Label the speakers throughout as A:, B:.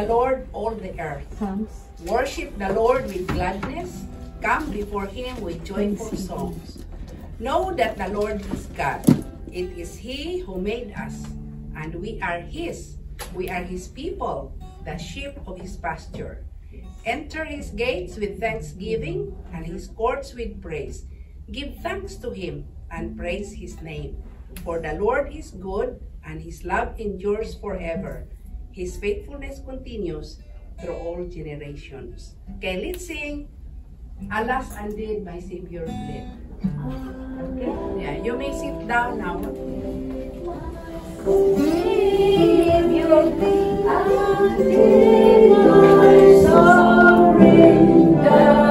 A: the Lord, all the earth. Worship the Lord with gladness. Come before Him with joyful songs. Know that the Lord is God. It is He who made us, and we are His. We are His people, the sheep of His pasture. Enter His gates with thanksgiving and His courts with praise. Give thanks to Him and praise His name. For the Lord is good, and His love endures forever. His faithfulness continues through all generations. Okay, let's sing Alas Indeed, my Savior bled. Okay? Yeah, you may sit down now. At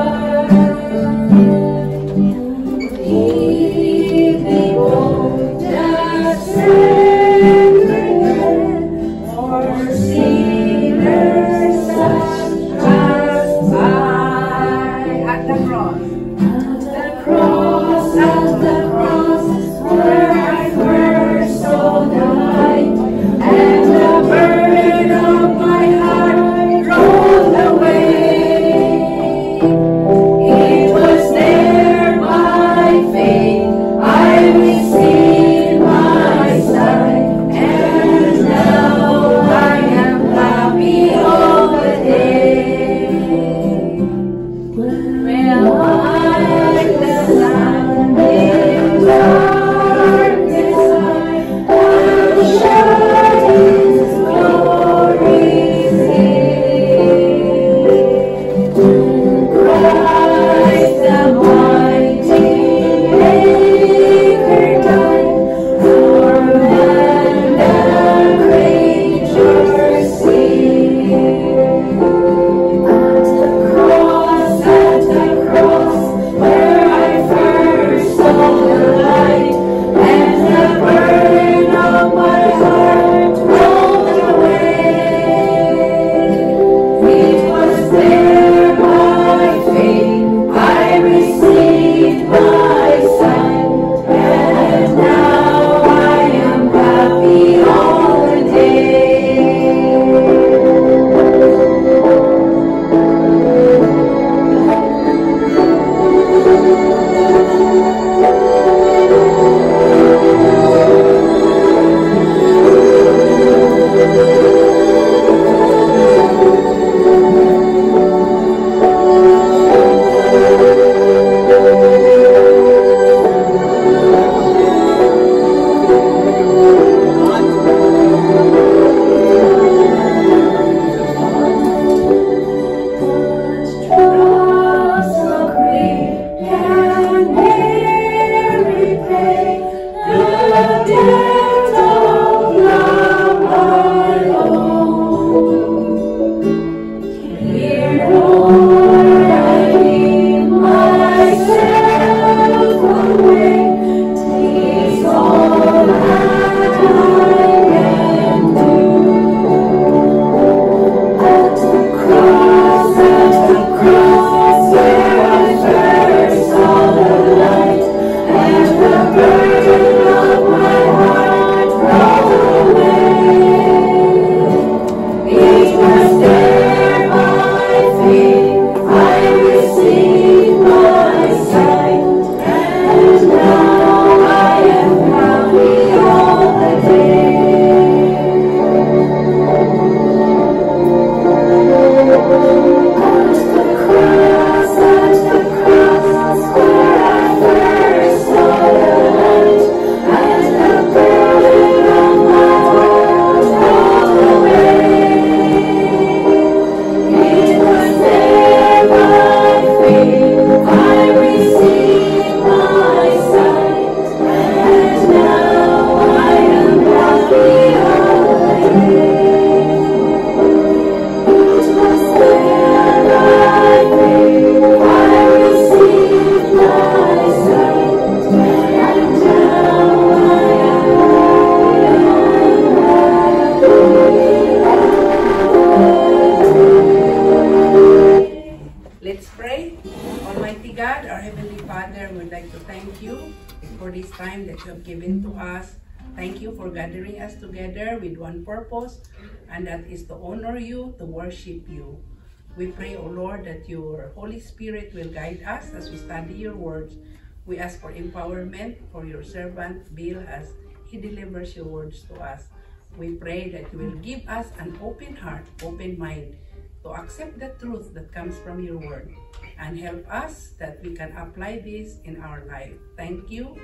A: We pray, O Lord, that your Holy Spirit will guide us as we study your words. We ask for empowerment for your servant Bill as he delivers your words to us. We pray that you will give us an open heart, open mind to accept the truth that comes from your word and help us that we can apply this in our life. Thank you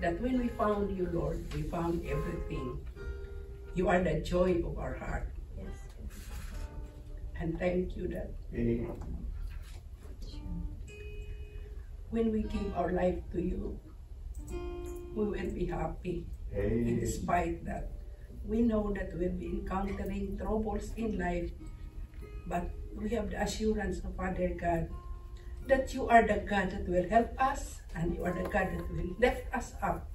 A: that when we found you, Lord, we found everything. You are the joy of our heart. And thank you that when we give our life to you, we will be happy. In despite that, we know that we'll be encountering troubles in life, but we have the assurance of Father God that you are the God that will help us, and you are the God that will lift us up,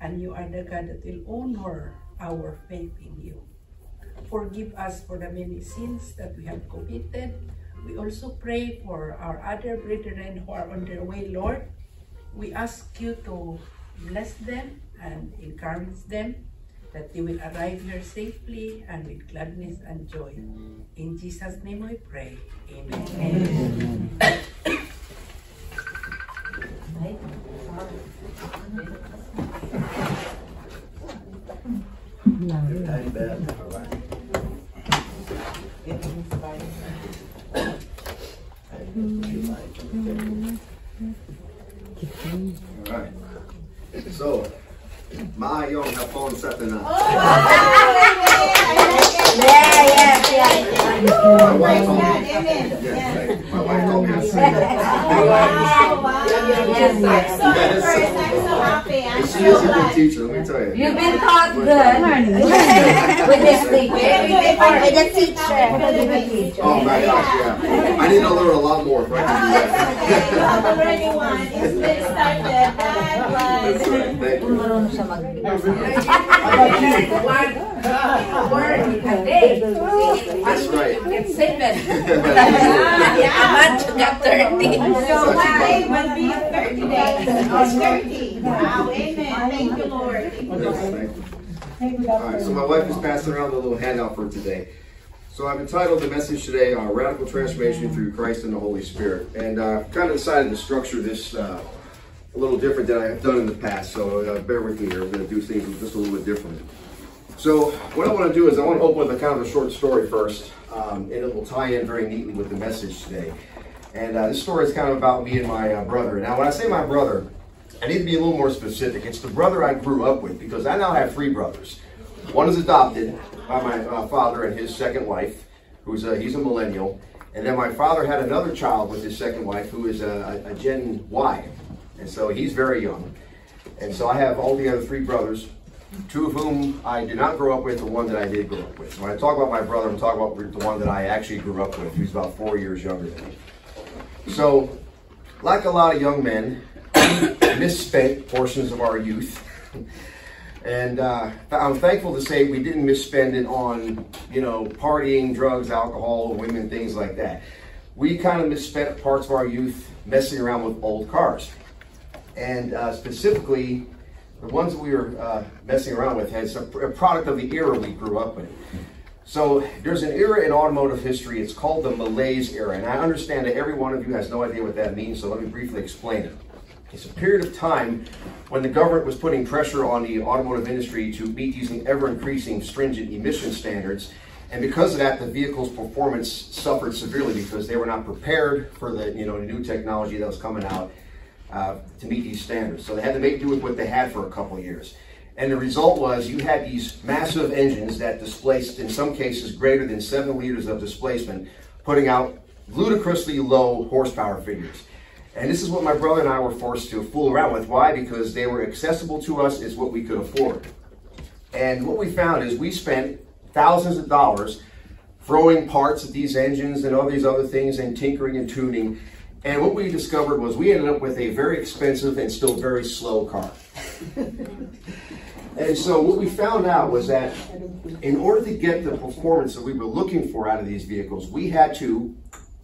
A: and you are the God that will honor our faith in you. Forgive us for the many sins that we have committed. We also pray for our other brethren who are on their way, Lord. We ask you to bless them and encourage them that they will arrive here safely and with gladness and joy. In Jesus' name we pray. Amen. Amen.
B: Tiny bit. All right. All right. So, young have phone setting up.
C: Yeah, yeah, yeah.
B: My wife
C: Praise
B: told
C: God,
B: me.
C: amen.
B: Yes, my wife told me to sing it.
C: Wow, wow.
A: Yes,
C: I'm so
B: Yes.
C: impressed, I'm so happy, I'm
B: And
C: so
B: she is a good
C: glad.
B: teacher, let me tell you.
D: You've been taught good with this teacher. With the teacher.
B: Oh my gosh, yeah. I need to learn a lot more if I can do
C: okay,
B: that.
C: you have already won, it's been started, that
B: That's right, thank you.
A: One word a day.
B: That's right.
A: Get seven. A month got thirty.
C: So one day will be thirty days, oh, thirty, wow, amen, thank you, Lord.
B: All right, so my wife is passing around the little handout for today. So I've entitled the message today, uh, Radical Transformation Through Christ and the Holy Spirit. And uh, I've kind of decided to structure this uh, a little different than I have done in the past. So uh, bear with me here. I'm going to do things just a little bit differently. So what I want to do is I want to open with a kind of a short story first, um, and it will tie in very neatly with the message today. And uh, this story is kind of about me and my uh, brother. Now, when I say my brother, I need to be a little more specific. It's the brother I grew up with because I now have three brothers. One is adopted by my uh, father and his second wife, who's a, he's a millennial, and then my father had another child with his second wife, who is a, a Gen Y, and so he's very young. And so I have all the other three brothers, two of whom I did not grow up with, the one that I did grow up with. When I talk about my brother, I'm talking about the one that I actually grew up with, who's about four years younger than me. So, like a lot of young men, we misspent portions of our youth. And uh, I'm thankful to say we didn't misspend it on, you know, partying, drugs, alcohol, women, things like that. We kind of misspent parts of our youth messing around with old cars. And uh, specifically, the ones we were uh, messing around with had some, a product of the era we grew up in. So there's an era in automotive history, it's called the malaise era. And I understand that every one of you has no idea what that means, so let me briefly explain it. It's a period of time when the government was putting pressure on the automotive industry to meet these ever increasing stringent emission standards. And because of that, the vehicle's performance suffered severely because they were not prepared for the you know new technology that was coming out uh, to meet these standards. So they had to make do with what they had for a couple years. And the result was you had these massive engines that displaced, in some cases, greater than seven liters of displacement, putting out ludicrously low horsepower figures. And this is what my brother and I were forced to fool around with. Why? Because they were accessible to us, is what we could afford. And what we found is we spent thousands of dollars throwing parts at these engines and all these other things and tinkering and tuning. And what we discovered was we ended up with a very expensive and still very slow car. and so what we found out was that in order to get the performance that we were looking for out of these vehicles, we had to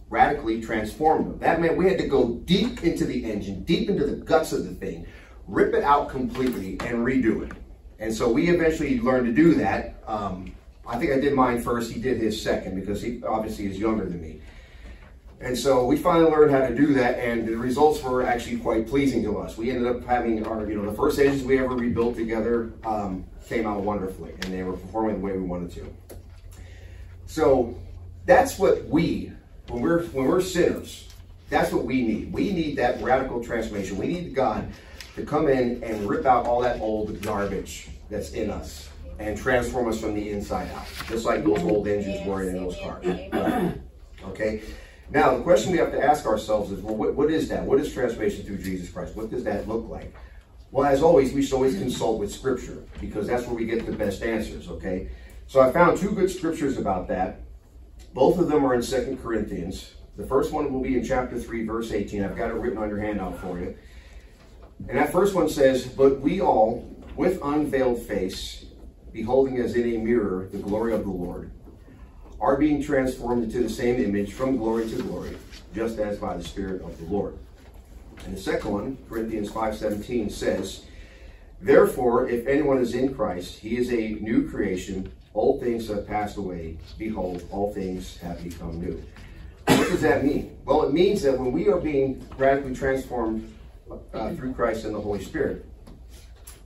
B: radically transform them. That meant we had to go deep into the engine, deep into the guts of the thing, rip it out completely, and redo it. And so we eventually learned to do that. Um, I think I did mine first. He did his second because he obviously is younger than me. And so we finally learned how to do that, and the results were actually quite pleasing to us. We ended up having our, you know, the first engines we ever rebuilt together um, came out wonderfully, and they were performing the way we wanted to. So that's what we, when we're when we're sinners, that's what we need. We need that radical transformation. We need God to come in and rip out all that old garbage that's in us and transform us from the inside out, just like those old engines were in those cars. Okay. Now, the question we have to ask ourselves is, well, what, what is that? What is transformation through Jesus Christ? What does that look like? Well, as always, we should always consult with Scripture because that's where we get the best answers, okay? So I found two good scriptures about that. Both of them are in Second Corinthians. The first one will be in chapter 3, verse 18. I've got it written on your handout for you. And that first one says, But we all, with unveiled face, beholding as in a mirror the glory of the Lord, are being transformed into the same image from glory to glory, just as by the Spirit of the Lord. And the second one, Corinthians 5.17, says, Therefore, if anyone is in Christ, he is a new creation. Old things have passed away. Behold, all things have become new. What does that mean? Well, it means that when we are being radically transformed uh, through Christ and the Holy Spirit,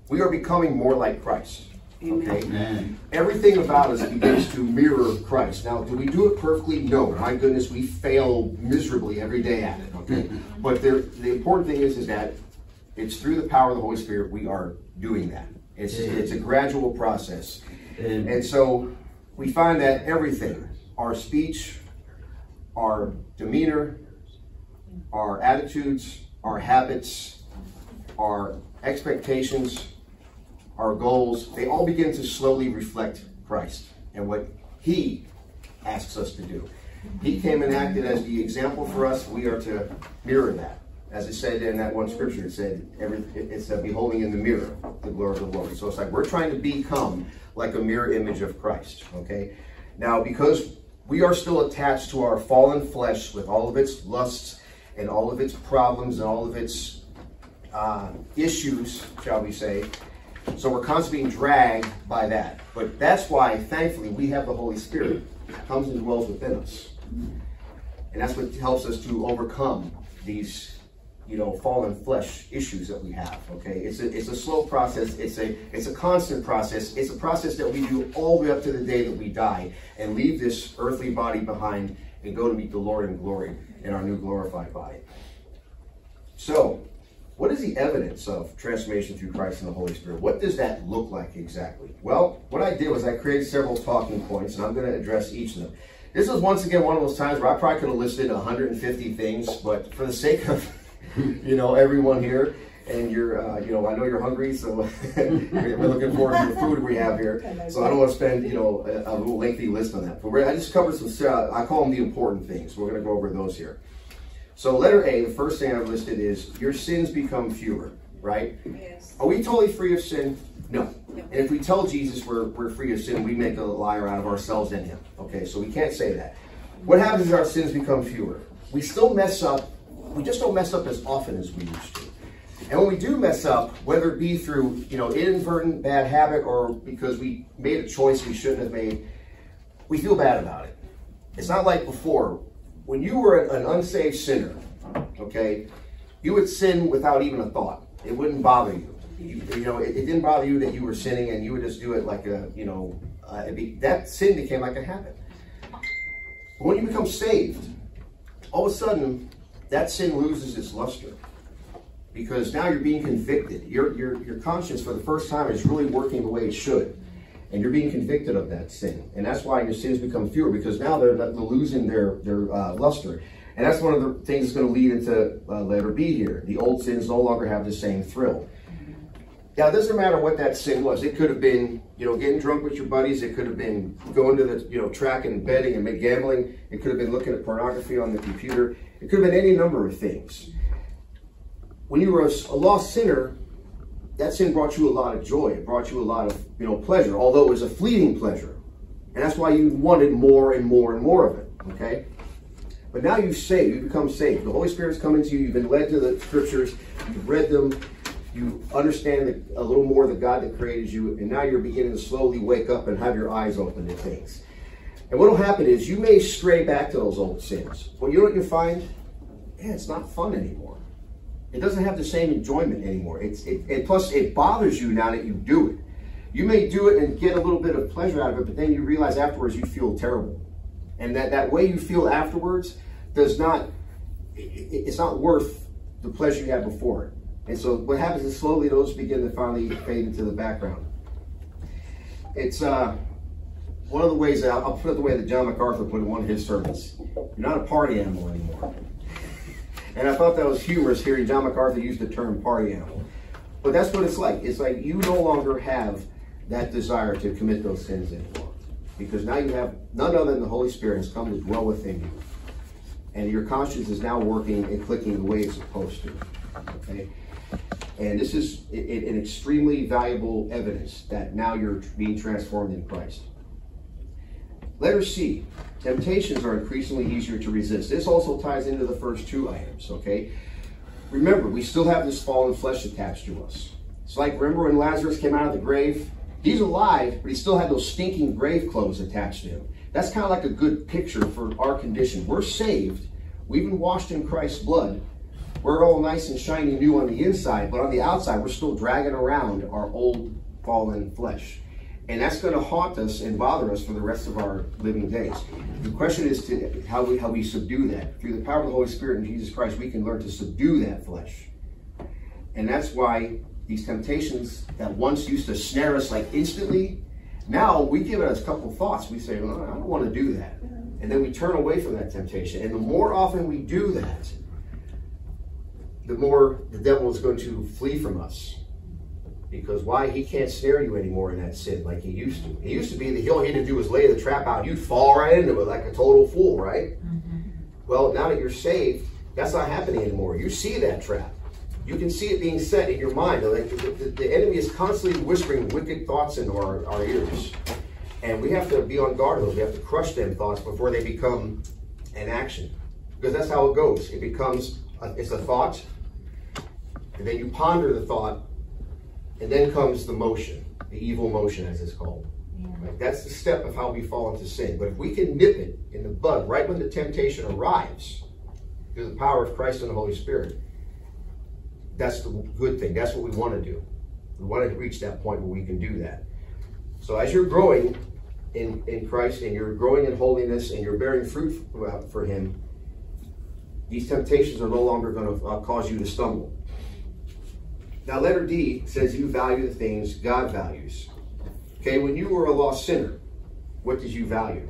B: we are becoming more like Christ. Okay?
E: Amen.
B: Everything about us begins to mirror Christ. Now, do we do it perfectly? No. My goodness, we fail miserably every day at it. Okay, but there, the important thing is, is that it's through the power of the Holy Spirit we are doing that. It's it's a gradual process, and so we find that everything, our speech, our demeanor, our attitudes, our habits, our expectations, our goals, they all begin to slowly reflect Christ and what He asks us to do. He came and acted as the example for us. We are to mirror that. As it said in that one scripture, it said, it's a beholding in the mirror the glory of the Lord. So it's like we're trying to become like a mirror image of Christ. Okay? Now, because we are still attached to our fallen flesh with all of its lusts and all of its problems and all of its uh, issues, shall we say, so we're constantly being dragged by that. But that's why, thankfully, we have the Holy Spirit that comes and dwells within us. And that's what helps us to overcome these, you know, fallen flesh issues that we have. Okay, it's a it's a slow process. It's a it's a constant process. It's a process that we do all the way up to the day that we die and leave this earthly body behind and go to meet the Lord in glory in our new glorified body. So, what is the evidence of transformation through Christ and the Holy Spirit? What does that look like exactly? Well, what I did was I created several talking points, and I'm going to address each of them. This is once again one of those times where I probably could have listed 150 things, but for the sake of, you know, everyone here, and you're, uh, you know, I know you're hungry, so we're looking forward to the food we have here. So I don't want to spend, you know, a, a little lengthy list on that. But I just covered some, uh, I call them the important things. We're going to go over those here. So letter A, the first thing I've listed is your sins become fewer, right?
A: Yes.
B: Are we totally free of sin? No. And if we tell Jesus we're, we're free of sin, we make a liar out of ourselves and him. Okay, so we can't say that. What happens is our sins become fewer. We still mess up. We just don't mess up as often as we used to. And when we do mess up, whether it be through, you know, inadvertent bad habit or because we made a choice we shouldn't have made, we feel bad about it. It's not like before when you were an unsaved sinner, okay, you would sin without even a thought. It wouldn't bother you. You, you know, it, it, didn't bother you that you were sinning, and you would just do it like a, you know, uh, be, that sin became like a habit. But when you become saved, all of a sudden, that sin loses its luster because now you're being convicted. Your, your, your conscience, for the first time, is really working the way it should and you're being convicted of that sin. And that's why your sins become fewer because now they're, they're losing their, their uh, luster. And that's one of the things that's going to lead into uh, letter B here. The old sins no longer have the same thrill. Now, it doesn't matter what that sin was. It could have been, you know, getting drunk with your buddies. It could have been going to the, you know, track and betting and gambling. It could have been looking at pornography on the computer. It could have been any number of things. When you were a, a lost sinner, that sin brought you a lot of joy. It brought you a lot of, you know, pleasure, although it was a fleeting pleasure. And that's why you wanted more and more and more of it, okay? But now you've saved, you become saved. The Holy Spirit's come into you, you've been led to the scriptures, you've read them, you understand the, a little more the God that created you, and now you're beginning to slowly wake up and have your eyes open to things. And what will happen is you may stray back to those old sins. Well, you know what you find? Yeah, it's not fun anymore. It doesn't have the same enjoyment anymore. It's it, and plus it bothers you now that you do it. You may do it and get a little bit of pleasure out of it, but then you realize afterwards you feel terrible. And that, that way you feel afterwards does not, it, it's not worth the pleasure you had before. And so what happens is slowly those begin to finally fade into the background. It's uh, one of the ways, that, I'll put it the way that John MacArthur put it in one of his sermons. You're not a party animal anymore. And I thought that was humorous hearing John MacArthur use the term party animal. But that's what it's like. It's like you no longer have that desire to commit those sins anymore. Because now you have none other than the Holy Spirit has come to dwell within you. And your conscience is now working and clicking the way it's supposed to. Okay? And this is an extremely valuable evidence that now you're being transformed in Christ. Letter C, temptations are increasingly easier to resist. This also ties into the first two items, okay? Remember, we still have this fallen flesh attached to us. It's like, remember when Lazarus came out of the grave? He's alive, but he still had those stinking grave clothes attached to him. That's kind of like a good picture for our condition. We're saved. We've been washed in Christ's blood. We're all nice and shiny new on the inside, but on the outside, we're still dragging around our old fallen flesh. And that's going to haunt us and bother us for the rest of our living days. The question is to how we how we subdue that. Through the power of the Holy Spirit and Jesus Christ, we can learn to subdue that flesh. And that's why these temptations that once used to snare us like instantly, now we give it a couple thoughts. We say, well, I don't want to do that. And then we turn away from that temptation. And the more often we do that, the more the devil is going to flee from us. Because why? He can't snare you anymore in that sin like he used to. He used to be the all he had to do was lay the trap out. You'd fall right into it like a total fool, right? Mm-hmm. Well, now that you're saved, that's not happening anymore. You see that trap. You can see it being said in your mind. Like the, the, the enemy is constantly whispering wicked thoughts into our, our ears. And we have to be on guard those. We have to crush them thoughts before they become an action. Because that's how it goes. It becomes, a, it's a thought, and then you ponder the thought, and then comes the motion, the evil motion as it's called. Yeah. Right? That's the step of how we fall into sin. But if we can nip it in the bud right when the temptation arrives, through the power of Christ and the Holy Spirit, that's the good thing. That's what we want to do. We want to reach that point where we can do that. So as you're growing in, in Christ and you're growing in holiness and you're bearing fruit for Him, these temptations are no longer going to uh, cause you to stumble. Now, letter D says you value the things God values. Okay, when you were a lost sinner, what did you value?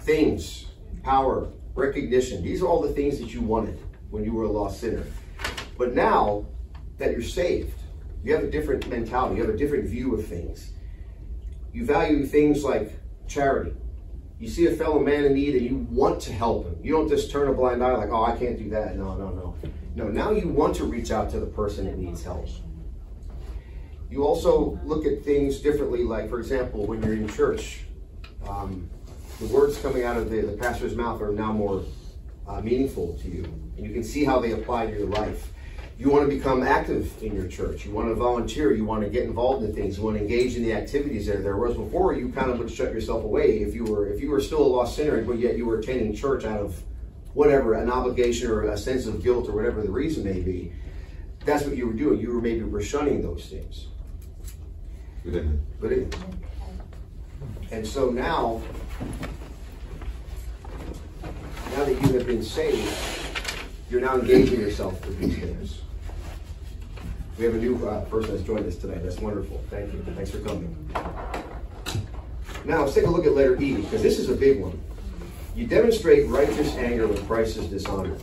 B: Things, power, recognition. These are all the things that you wanted when you were a lost sinner. But now that you're saved, you have a different mentality, you have a different view of things. You value things like charity. You see a fellow man in need and you want to help him. You don't just turn a blind eye like, oh, I can't do that. No, no, no. No, now you want to reach out to the person that needs help. You also look at things differently, like, for example, when you're in church, um, the words coming out of the, the pastor's mouth are now more uh, meaningful to you. And you can see how they apply to your life. You want to become active in your church. You want to volunteer. You want to get involved in things. You want to engage in the activities that are there. Whereas before, you kind of would shut yourself away if you were if you were still a lost sinner, but yet you were attending church out of whatever, an obligation or a sense of guilt or whatever the reason may be, that's what you were doing. You were maybe were shunning those things. But it, and so now, now that you have been saved, you're now engaging yourself with these things. We have a new uh, person that's joined us today. That's wonderful. Thank you. Thanks for coming. Now let's take a look at letter E because this is a big one. You demonstrate righteous anger when Christ is dishonored.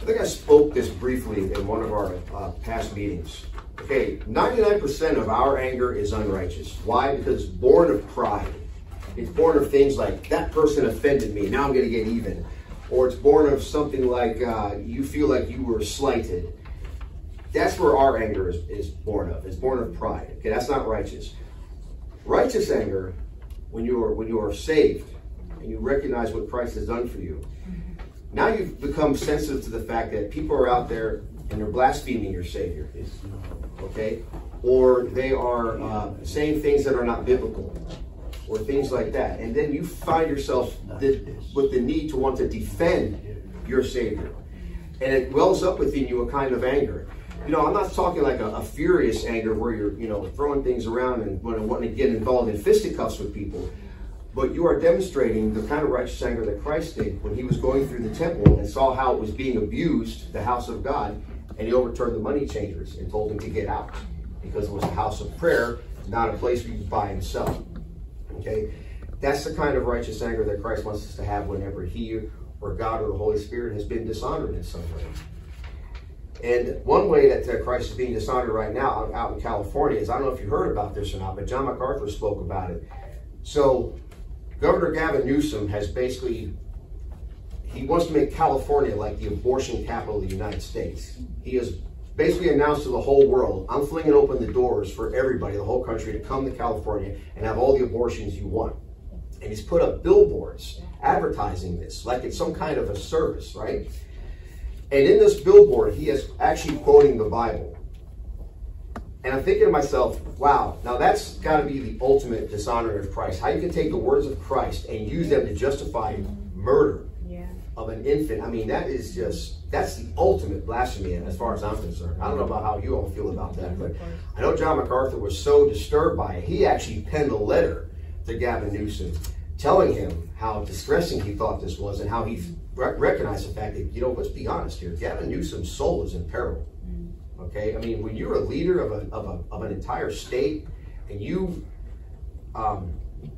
B: I think I spoke this briefly in one of our uh, past meetings. Okay, 99% of our anger is unrighteous. Why? Because it's born of pride. It's born of things like, that person offended me, now I'm going to get even. Or it's born of something like, uh, you feel like you were slighted. That's where our anger is, is born of. It's born of pride. Okay, that's not righteous. Righteous anger, when you are when you are saved, and you recognize what Christ has done for you, mm-hmm. now you've become sensitive to the fact that people are out there and they're blaspheming your Savior. Okay? Or they are uh, saying things that are not biblical or things like that. And then you find yourself with the need to want to defend your Savior. And it wells up within you a kind of anger. You know, I'm not talking like a, a furious anger where you're, you know, throwing things around and wanting to get involved in fisticuffs with people. But you are demonstrating the kind of righteous anger that Christ did when he was going through the temple and saw how it was being abused, the house of God, and he overturned the money changers and told them to get out because it was a house of prayer, not a place where you could buy and sell. Okay? That's the kind of righteous anger that Christ wants us to have whenever he or God or the Holy Spirit has been dishonored in some way. And one way that Christ is being dishonored right now out, in California is, I don't know if you heard about this or not, but John MacArthur spoke about it. So Governor Gavin Newsom has basically, he wants to make California like the abortion capital of the United States. He has basically announced to the whole world, I'm flinging open the doors for everybody, the whole country, to come to California and have all the abortions you want. And he's put up billboards advertising this, like it's some kind of a service, right? And in this billboard, he is actually quoting the Bible. And I'm thinking to myself, wow, now that's got to be the ultimate dishonor of Christ. How you can take the words of Christ and use them to justify murder. Of an infant. I mean, that is just, that's the ultimate blasphemy as far as I'm concerned. I don't know about how you all feel about that, but I know John MacArthur was so disturbed by it. He actually penned a letter to Gavin Newsom telling him how distressing he thought this was and how he recognized the fact that, you know, let's be honest here, Gavin Newsom's soul is in peril. Okay, I mean, when you're a leader of, a, of, a, of an entire state and you, um,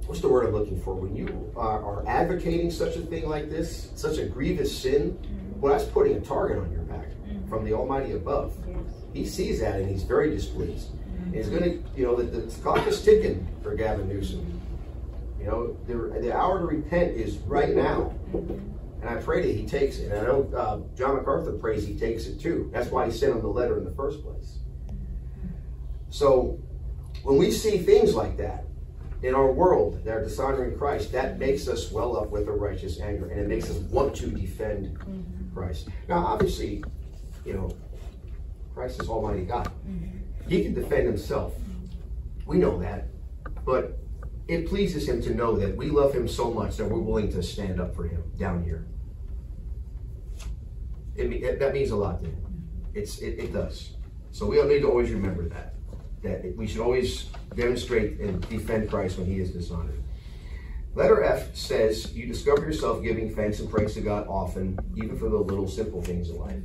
B: what's the word I'm looking for? When you are, are, advocating such a thing like this, such a grievous sin, mm-hmm. well, that's putting a target on your back mm-hmm. from the Almighty above. He sees that and he's very displeased. And he's going to, you know, the, the clock is ticking for Gavin Newsom. You know, the, the hour to repent is right now. And I pray that he takes it. And I know uh, John MacArthur prays he takes it too. That's why he sent him the letter in the first place. So when we see things like that in our world that are dishonoring Christ, that makes us well up with a righteous anger. And it makes us want to defend mm-hmm. Christ. Now, obviously, you know, Christ is Almighty God. Mm-hmm. He can defend himself. We know that. But it pleases him to know that we love him so much that we're willing to stand up for him down here it, it, that means a lot to him. Mm-hmm. It's, it, it does. So we all need to always remember that. That we should always demonstrate and defend Christ when he is dishonored. Letter F says, you discover yourself giving thanks and praise to God often, even for the little simple things in life.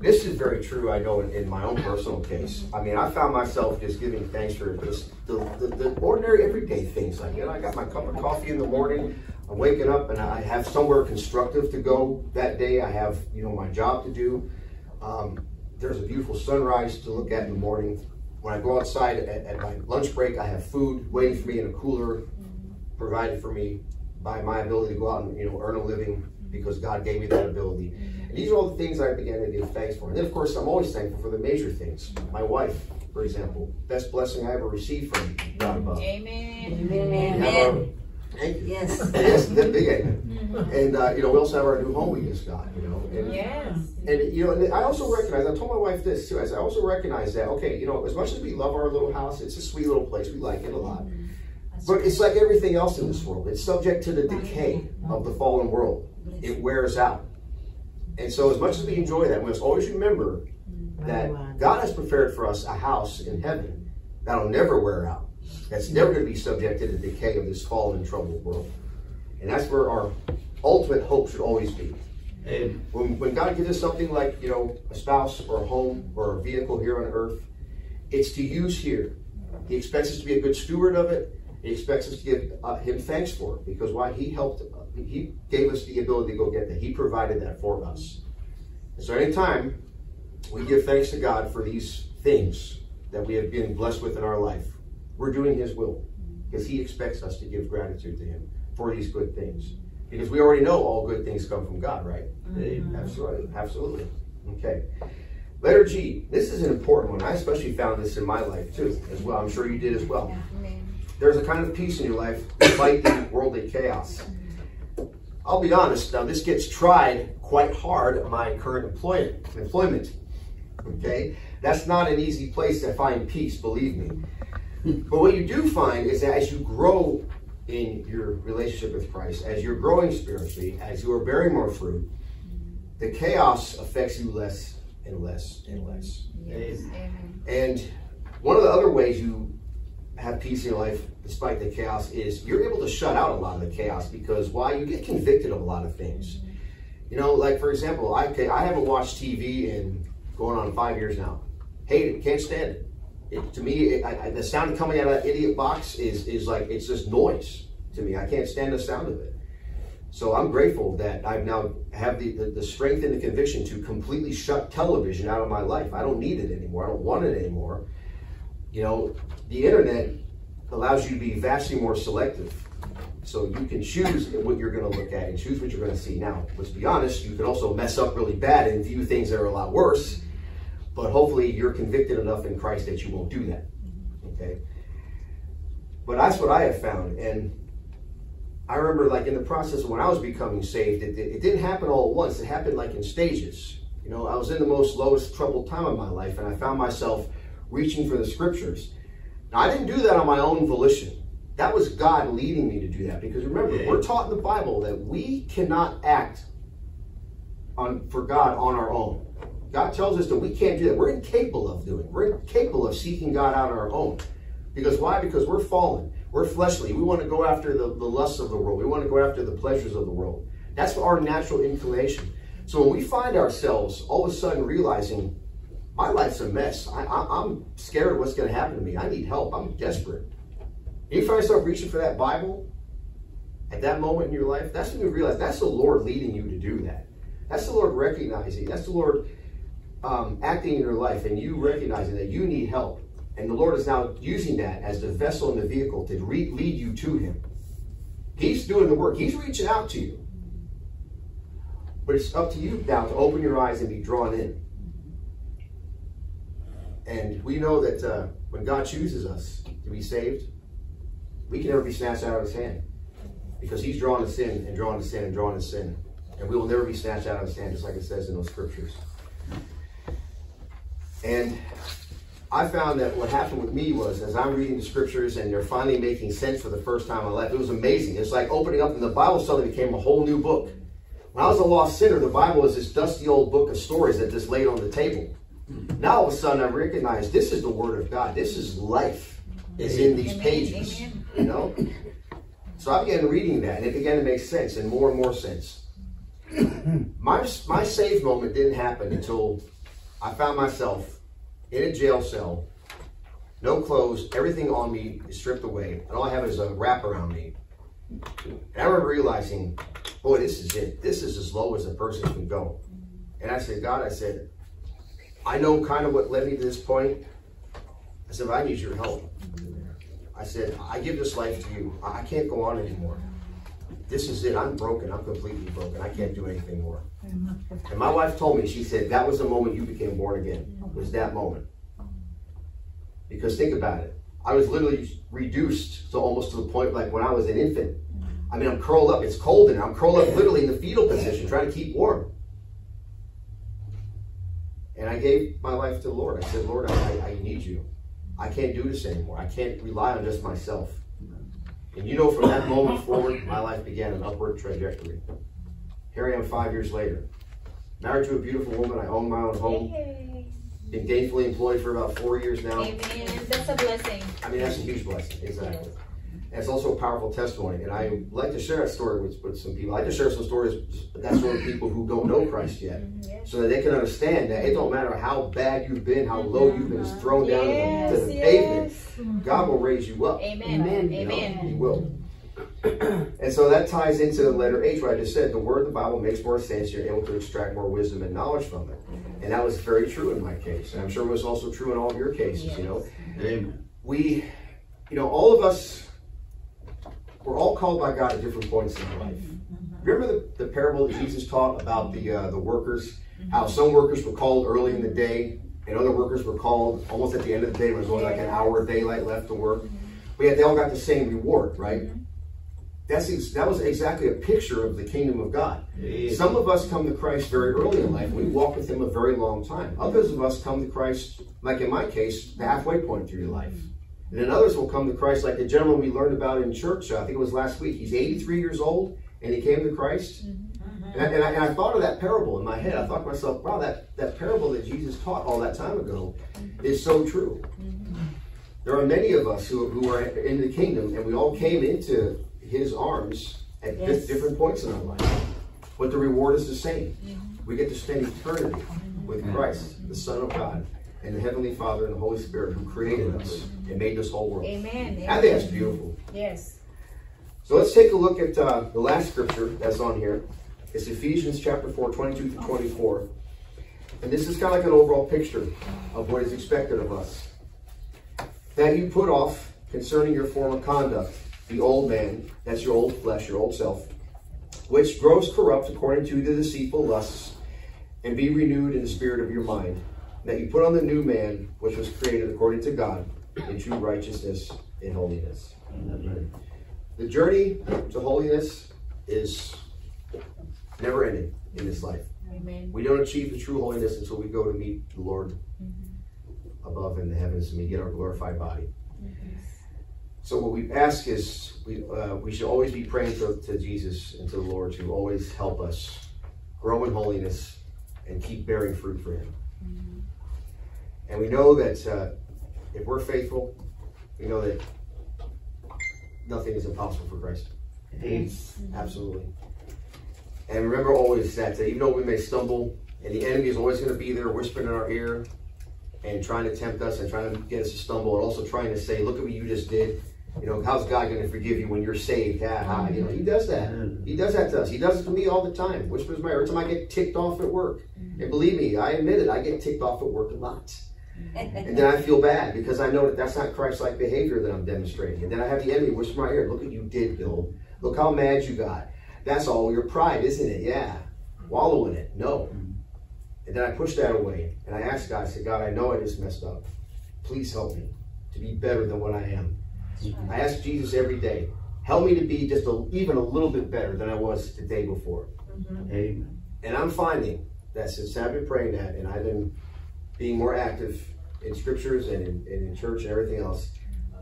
B: This is very true, I know, in, in, my own personal case. I mean, I found myself just giving thanks for just the, the, the ordinary, everyday things. Like, you know, I got my cup of coffee in the morning. I'm waking up and I have somewhere constructive to go that day. I have, you know, my job to do. Um, there's a beautiful sunrise to look at in the morning. When I go outside at, at, my lunch break, I have food waiting for me in a cooler, provided for me by my ability to go out and, you know, earn a living because God gave me that ability. And these are all the things I began to give thanks for. And then, of course, I'm always thankful for the major things. My wife, for example, best blessing I ever received from God above.
C: Amen.
D: Amen. Amen.
B: Thank you.
D: Yes.
B: yes, that big amen. And uh, you know, we also have our new home we just got. You know. And,
C: yes.
B: And you know, and I also recognize. I told my wife this too. I also recognize that. Okay, you know, as much as we love our little house, it's a sweet little place. We like it a lot. Mm-hmm. But it's like everything else in this world. It's subject to the decay of the fallen world. It wears out. And so, as much as we enjoy that, we must always remember mm-hmm. that God has prepared for us a house in heaven that'll never wear out. That's never going to be subject to the decay of this fallen and troubled world. And that's where our ultimate hope should always be. And when, when God gives us something like, you know, a spouse or a home or a vehicle here on earth, it's to use here. He expects us to be a good steward of it. He expects us to give uh, him thanks for it because why? He helped, uh, he gave us the ability to go get that. He provided that for us. And so anytime we give thanks to God for these things that we have been blessed with in our life, we're doing his will because he expects us to give gratitude to him for these good things. Because we already know all good things come from God, right? Mm-hmm. Absolutely. Absolutely. Okay. Letter G. This is an important one. I especially found this in my life too, as well. I'm sure you did as well. There's a kind of peace in your life despite the worldly chaos. I'll be honest, now this gets tried quite hard at my current employment. employment. Okay? That's not an easy place to find peace, believe me. But what you do find is that as you grow in your relationship with Christ, as you're growing spiritually, as you are bearing more fruit, the chaos affects you less and less and less.
A: Yes.
B: And one of the other ways you have peace in your life despite the chaos is you're able to shut out a lot of the chaos because why you get convicted of a lot of things. You know, like for example, I I haven't watched TV in going on five years now. Hate it, can't stand it. It to me, it, I, the sound coming out of that idiot box is is like it's just noise to me. I can't stand the sound of it. So I'm grateful that I've now have the, the, the, strength and the conviction to completely shut television out of my life. I don't need it anymore. I don't want it anymore. You know, the internet allows you to be vastly more selective. So you can choose what you're going to look at and choose what you're going to see. Now, let's be honest, you can also mess up really bad and view things that are a lot worse. But hopefully you're convicted enough in Christ that you won't do that. Okay? But that's what I have found. And I remember like in the process of when I was becoming saved, it, it, didn't happen all at once. It happened like in stages. You know, I was in the most lowest troubled time of my life and I found myself reaching for the scriptures. Now, I didn't do that on my own volition. That was God leading me to do that. Because remember, yeah. we're taught in the Bible that we cannot act on for God on our own. God tells us that we can't do that. We're incapable of doing. We're incapable of seeking God out on our own. Because why? Because we're fallen. We're fleshly. We want to go after the, the lusts of the world. We want to go after the pleasures of the world. That's our natural inclination. So when we find ourselves all of a sudden realizing my life's a mess. I, am scared of what's going to happen to me. I need help. I'm desperate. You find yourself reaching for that Bible at that moment in your life, that's when you realize that's the Lord leading you to do that. That's the Lord recognizing. That's the Lord um, acting in your life and you recognizing that you need help. And the Lord is now using that as the vessel and the vehicle to lead you to Him. He's doing the work. He's reaching out to you. But it's up to you now to open your eyes and be drawn in. And we know that uh, when God chooses us to be saved, we can never be snatched out of his hand. Because he's drawn to sin and drawn to sin and drawn to sin. And we will never be snatched out of his hand, just like it says in those scriptures. And I found that what happened with me was, as I'm reading the scriptures and they're finally making sense for the first time in my life, it was amazing. It's like opening up, and the Bible suddenly became a whole new book. When I was a lost sinner, the Bible was this dusty old book of stories that just laid on the table. Now all of a sudden I recognize this is the word of God. This is life is in these pages. You know? So I began reading that and it began to make sense and more and more sense. my my save moment didn't happen until I found myself in a jail cell, no clothes, everything on me is stripped away, and all I have is a wrap around me. And I remember realizing, boy, this is it. This is as low as a person can go. And I said, God, I said, I know kind of what led me to this point. I said, I need your help. I said, I give this life to you. I can't go on anymore. This is it. I'm broken. I'm completely broken. I can't do anything more. And my wife told me, she said, that was the moment you became born again. Was that moment. Because think about it. I was literally reduced to almost to the point like when I was an infant. I mean, I'm curled up. It's cold and I'm curled up literally in the fetal position, trying to keep warm. And I gave my life to the Lord. I said, Lord, I, I need you. I can't do this anymore. I can't rely on just myself. And you know, from that moment forward, my life began an upward trajectory. Here I am five years later. Married to a beautiful woman. I own my own home. Been gainfully employed for about four years now.
C: Amen. That's a blessing.
B: I mean, that's a huge blessing. Exactly. And it's also a powerful testimony. And I like to share that story with, with some people. I like to share some stories with that sort of people who don't know Christ yet. Mm-hmm. So that they can understand that it don't matter how bad you've been, how low you've been thrown down yes, to the, yes. pavement. God will raise you up.
C: Amen. Amen.
B: You know, He will. And so that ties into the letter H, where I just said the word of the Bible makes more sense. You're able to extract more wisdom and knowledge from it. Mm-hmm. And that was very true in my case. And I'm sure it was also true in all of your cases, yes. you know. Amen. We, you know, all of us we're all called by God at different points in life. Mm-hmm. Remember the, the parable that Jesus taught about the uh, the workers? Mm-hmm. How some workers were called early in the day, and other workers were called almost at the end of the day. When there was only like an hour of daylight left to work. But yet they all got the same reward, right? That's ex- that was exactly a picture of the kingdom of God. Some of us come to Christ very early in life. We walk with Him a very long time. Others of us come to Christ, like in my case, the halfway point through your life. And then others will come to Christ, like the gentleman we learned about in church. Uh, I think it was last week. He's 83 years old, and he came to Christ. Mm-hmm. Mm-hmm. And, I, and, I, and I thought of that parable in my head. I thought to myself, wow, that, that parable that Jesus taught all that time ago is so true. Mm-hmm. There are many of us who, who are in the kingdom, and we all came into his arms at
D: Yes.
B: different points in our life. But the reward is the same. We get to spend eternity with Christ, the Son of God, and the Heavenly Father and the Holy Spirit who created us and made this whole world.
D: Amen.
B: I think that's beautiful.
D: Yes.
B: So let's take a look at uh, the last scripture that's on here. It's Ephesians chapter 4, 22 to 24. And this is kind of like an overall picture of what is expected of us. That you put off concerning your former conduct, the old man, that's your old flesh, your old self, which grows corrupt according to the deceitful lusts, and be renewed in the spirit of your mind. That you put on the new man, which was created according to God, in true righteousness and holiness. The journey to holiness is never ending in this life.
D: Amen.
B: We don't achieve the true holiness until we go to meet the Lord mm-hmm. above in the heavens and we get our glorified body. So what we ask is we uh, we should always be praying to, to Jesus and to the Lord to always help us grow in holiness and keep bearing fruit for Him. And we know that uh, if we're faithful, we know that nothing is impossible for Christ. Absolutely. And remember always that uh, even though we may stumble, and the enemy is always going to be there whispering in our ear and trying to tempt us and trying to get us to stumble and also trying to say, look at what you just did. You know, how's God going to forgive you when you're saved? Ha. You know, he does that. He does that to us. He does it to me all the time. Whispers my ear. Every time I get ticked off at work. Mm-hmm. And believe me, I admit it. I get ticked off at work a lot. Mm-hmm. And then I feel bad because I know that that's not Christ-like behavior that I'm demonstrating. And then I have the enemy whisper my ear, look what you did, Bill. Look how mad you got. That's all your pride, isn't it? Yeah. Wallow in it. No. Mm-hmm. And then I push that away. And I ask God, I say, God, I know I just messed up. Please help me to be better than what I am. I ask Jesus every day, help me to be just a, even a little bit better than I was the day before. Mm-hmm.
E: Amen.
B: And I'm finding that since I've been praying that and I've been being more active in scriptures and in, and in church and everything else,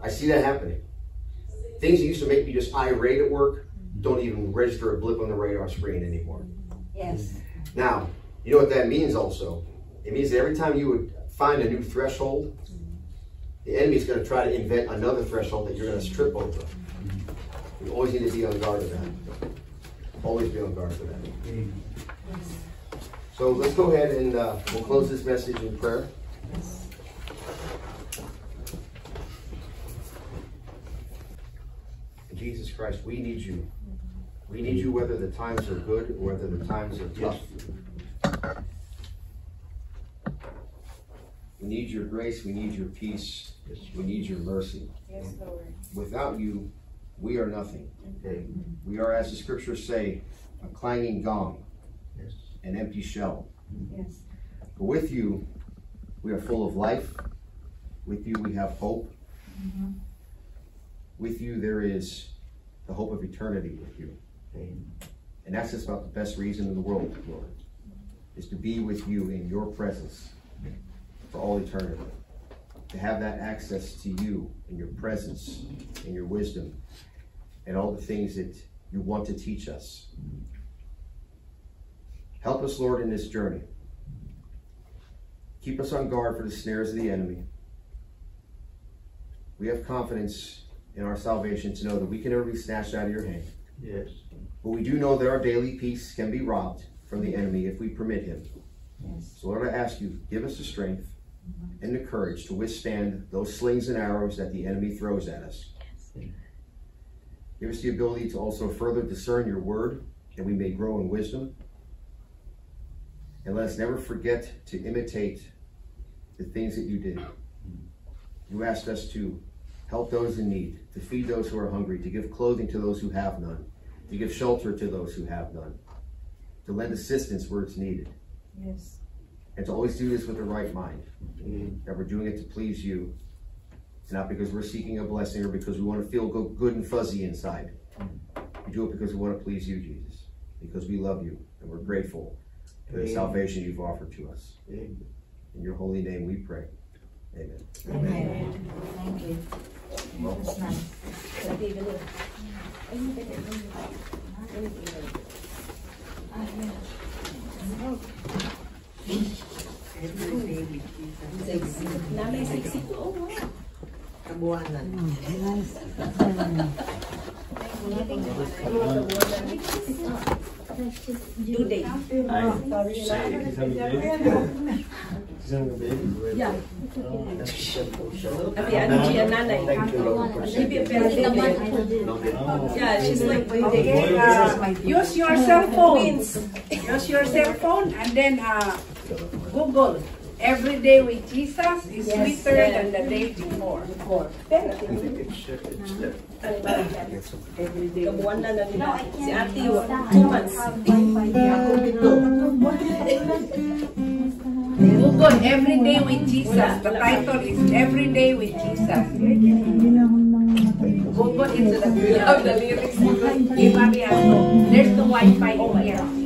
B: I see that happening. Things that used to make me just irate at work don't even register a blip on the radar screen anymore.
D: Yes.
B: Now, you know what that means also? It means that every time you would find a new threshold, the enemy's going to try to invent another threshold that you're going to trip over. You always need to be on guard for that. Always be on guard for that. So let's go ahead and uh, we'll close this message in prayer. Jesus Christ, we need you. We need you whether the times are good or whether the times are tough. We need your grace. We need your peace. We need your mercy.
D: Yes, Lord.
B: Without you, we are nothing.
E: Okay.
B: We are, as the scriptures say, a clanging gong,
E: Yes.
B: an empty shell.
D: Yes.
B: But with you, we are full of life. With you, we have hope. Mm-hmm. With you, there is the hope of eternity with you.
E: Amen.
B: And that's just about the best reason in the world, Lord, is to be with you in your presence for all eternity. To have that access to you and your presence and your wisdom and all the things that you want to teach us. Help us, Lord, in this journey. Keep us on guard for the snares of the enemy. We have confidence in our salvation to know that we can never be snatched out of your hand.
E: Yes.
B: But we do know that our daily peace can be robbed from the enemy if we permit him.
D: Yes.
B: So Lord, I ask you, give us the strength and the courage to withstand those slings and arrows that the enemy throws at us. Give us the ability to also further discern your word, that we may grow in wisdom. And let us never forget to imitate the things that you did. You asked us to help those in need, to feed those who are hungry, to give clothing to those who have none, to give shelter to those who have none, to lend assistance where it's needed,
D: Yes.
B: And to always do this with the right mind. Mm-hmm.
E: Amen.
B: That we're doing it to please you. It's not because we're seeking a blessing or because we want to feel good and fuzzy inside. We do it because we want to please you, Jesus, because we love you and we're grateful for the salvation you've offered to us.
E: Amen.
B: In your holy name we pray. Amen.
D: Amen. Thank you. That's nice.
E: I say, is that a baby? Is that a baby?
F: Yeah.
E: That's simple.
F: Tapi ano siya nanay?
E: Thank you,
F: Maybe
E: saving
F: very
E: me.
F: baby.
E: No, they-
F: Yeah, she's like
A: Okay, uh, use your cell phone. Use your cell phone and then uh, Google. Every day with Jesus is sweeter than the day before.
E: I think it's, uh, it's there.
F: kabuwan na na nila. Si ate yun, two months.
A: Google Every Day with Jesus. The title is Every Day with Jesus. Google into the of the lyrics. There's no Wi-Fi in here.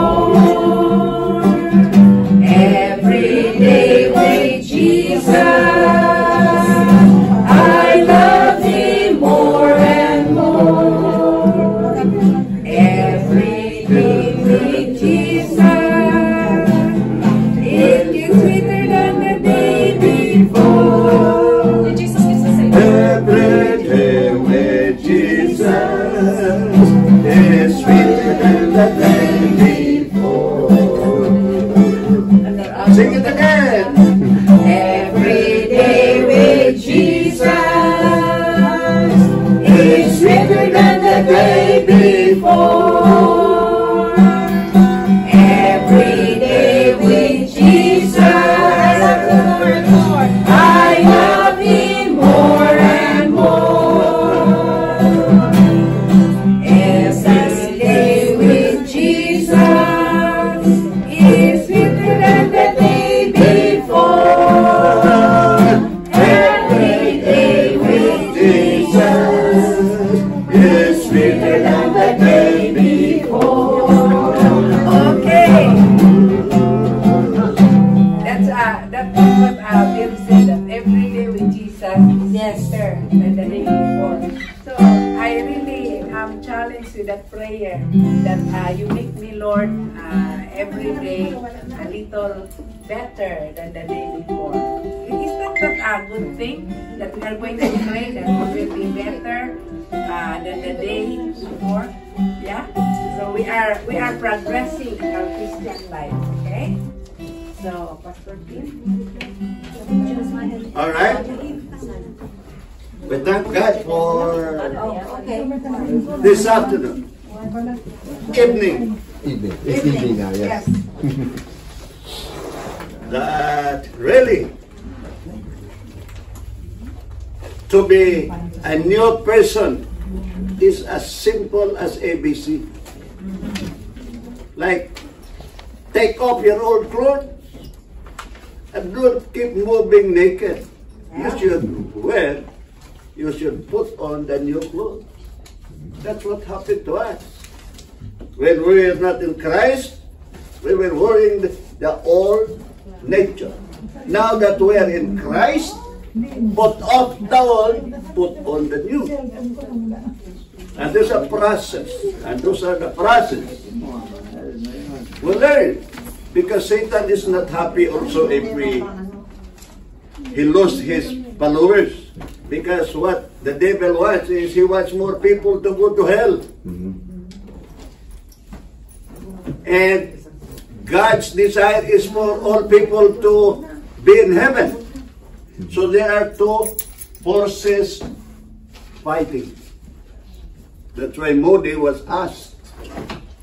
F: Every day with Jesus is
A: than the day before. We are going to pray that we will be better uh, than the day before? Yeah. So we are we are progressing in our Christian life. Okay. So Pastor Tim.
E: All right. We thank God for this afternoon, evening,
B: Evening. It's evening now, yes.
E: that really to be a new person is as simple as ABC. Like, take off your old clothes and don't keep moving naked. You should wear, you should put on the new clothes. That's what happened to us. When we were not in Christ, we were wearing the, the old nature. Now that we are in Christ, put off the old, put on the new. And there's a process. And those are the process. We learn. Because Satan is not happy also if we he lost his followers. Because what the devil wants is he wants more people to go to hell. And God's desire is for all people to be in heaven. So there are two forces fighting. That's why Modi was asked.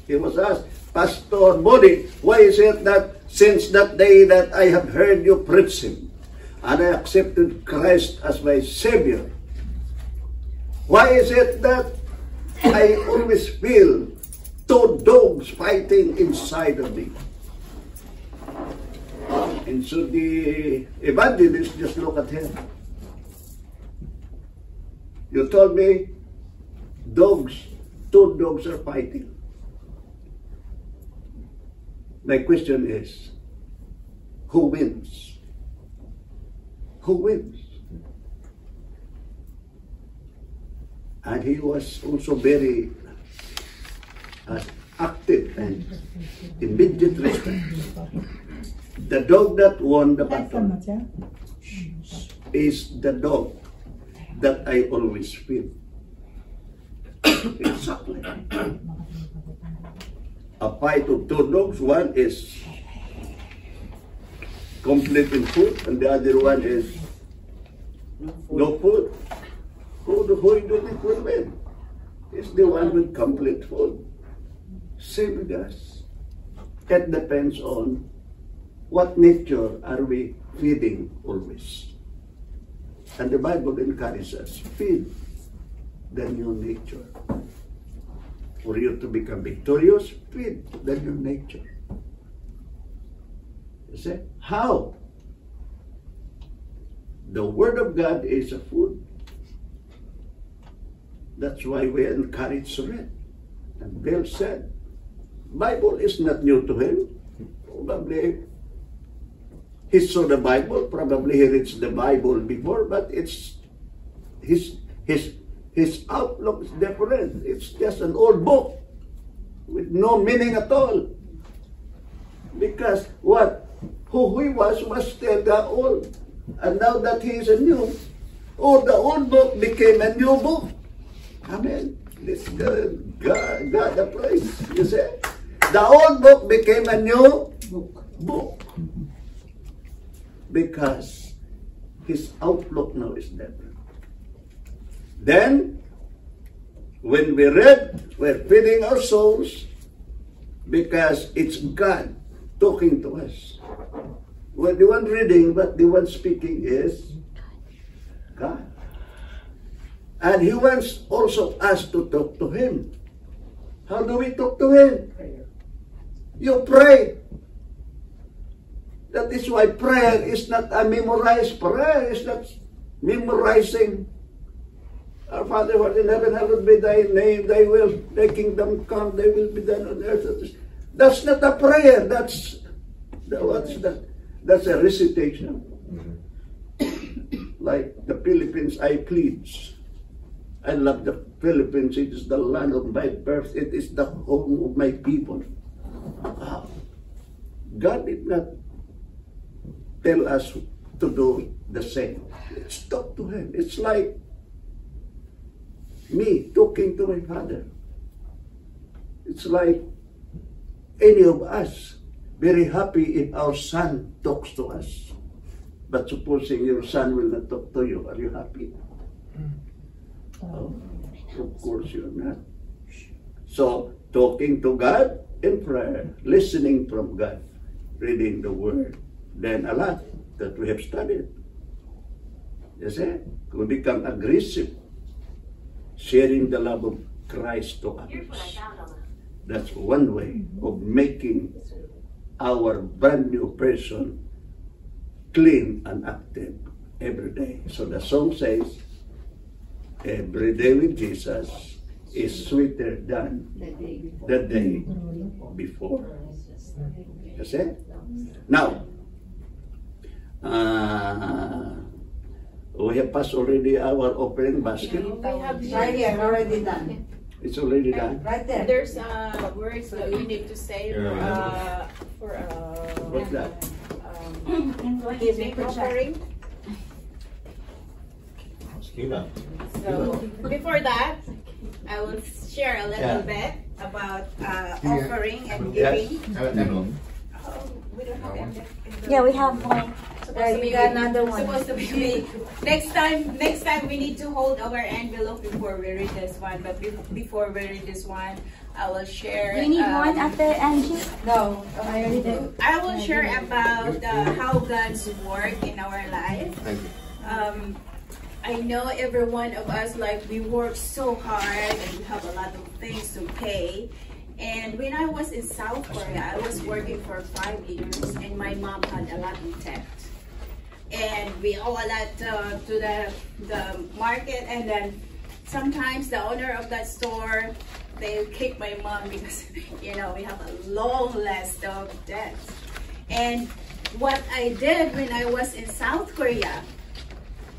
E: He was asked, Pastor Body, why is it that since that day that I have heard you preaching and I accepted Christ as my Savior, why is it that I always feel two dogs fighting inside of me? And so the evangelist just look at him. You told me dogs, two dogs are fighting. My question is, who wins? Who wins? And he was also very uh, active and immediate response. The dog that won the battle is the dog that I always feed. exactly. A fight of two dogs, one is complete in food and the other one is no food. Who, do- who do think will win? It's the one with complete food. Same with us. It depends on what nature are we feeding always. And the Bible encourages us, feed the new nature. For you to become victorious, feed the new nature. You see? How? The Word of God is a food. That's why we encourage read. And Bill said, Bible is not new to him. Probably he saw the Bible, probably he reads the Bible before, but it's his his his outlook is different. It's just an old book with no meaning at all. Because what who he was was still the old. And now that he is a new, oh the old book became a new book. Amen. This God, God, God the praise. You see? The old book became a new book. book because his outlook now is different. Then, when we read, we're feeding our souls because it's God talking to us. Well, the one reading, but the one speaking is God. And He wants also us to talk to Him. How do we talk to Him? You pray. That is why prayer is not a memorized prayer. It's not memorizing. Our Father who art in heaven, hallowed be thy name, thy will, thy kingdom come, thy will be done on earth. is. That's not a prayer. That's the, what's that? That's a recitation. like the Philippines, I pleads. I love the Philippines. It is the land of my birth. It is the home of my people. Wow. God did not tell us to do the same. Let's talk to Him. It's like me talking to my Father. It's like any of us very happy if our son talks to us. But supposing your son will not talk to you, are you happy? Oh, of course you're not. So, talking to God in prayer, listening from God, reading the Word, then a lot that we have studied. You see, we become aggressive, sharing the love of Christ to others. That's one way of making our brand new person clean and active every day. So the song says, every day with Jesus is sweeter than the day before. You see? Now, uh, we have passed already our offering basket.
F: We have
C: Right here, already done.
E: It's already done.
C: Right there.
F: There's uh, words that we need to say for uh, for uh,
E: What's that?
F: um, giving offering. So before that, I will share a little
E: Yeah.
F: bit about uh, offering and
E: Yes.
F: giving. Oh, we don't have it.
D: Yeah, we have one.
F: Supposed to
D: you
F: be
D: got another one.
F: supposed to be me. Next time, next time we need to hold our envelope before we read this one. But be- before we read this one, I will share.
D: Do you need
F: um,
D: one after Angie? No, I already did.
F: I will share about uh, how God's work in our life.
B: Thank you.
F: Um, I know every one of us, like, we work so hard and we have a lot of things to pay. And when I was in South Korea, I was working for five years and my mom had a lot of debt. And we all lot uh, to the, the market and then sometimes the owner of that store, they kick my mom because, you know, we have a long list of debts. And what I did when I was in South Korea,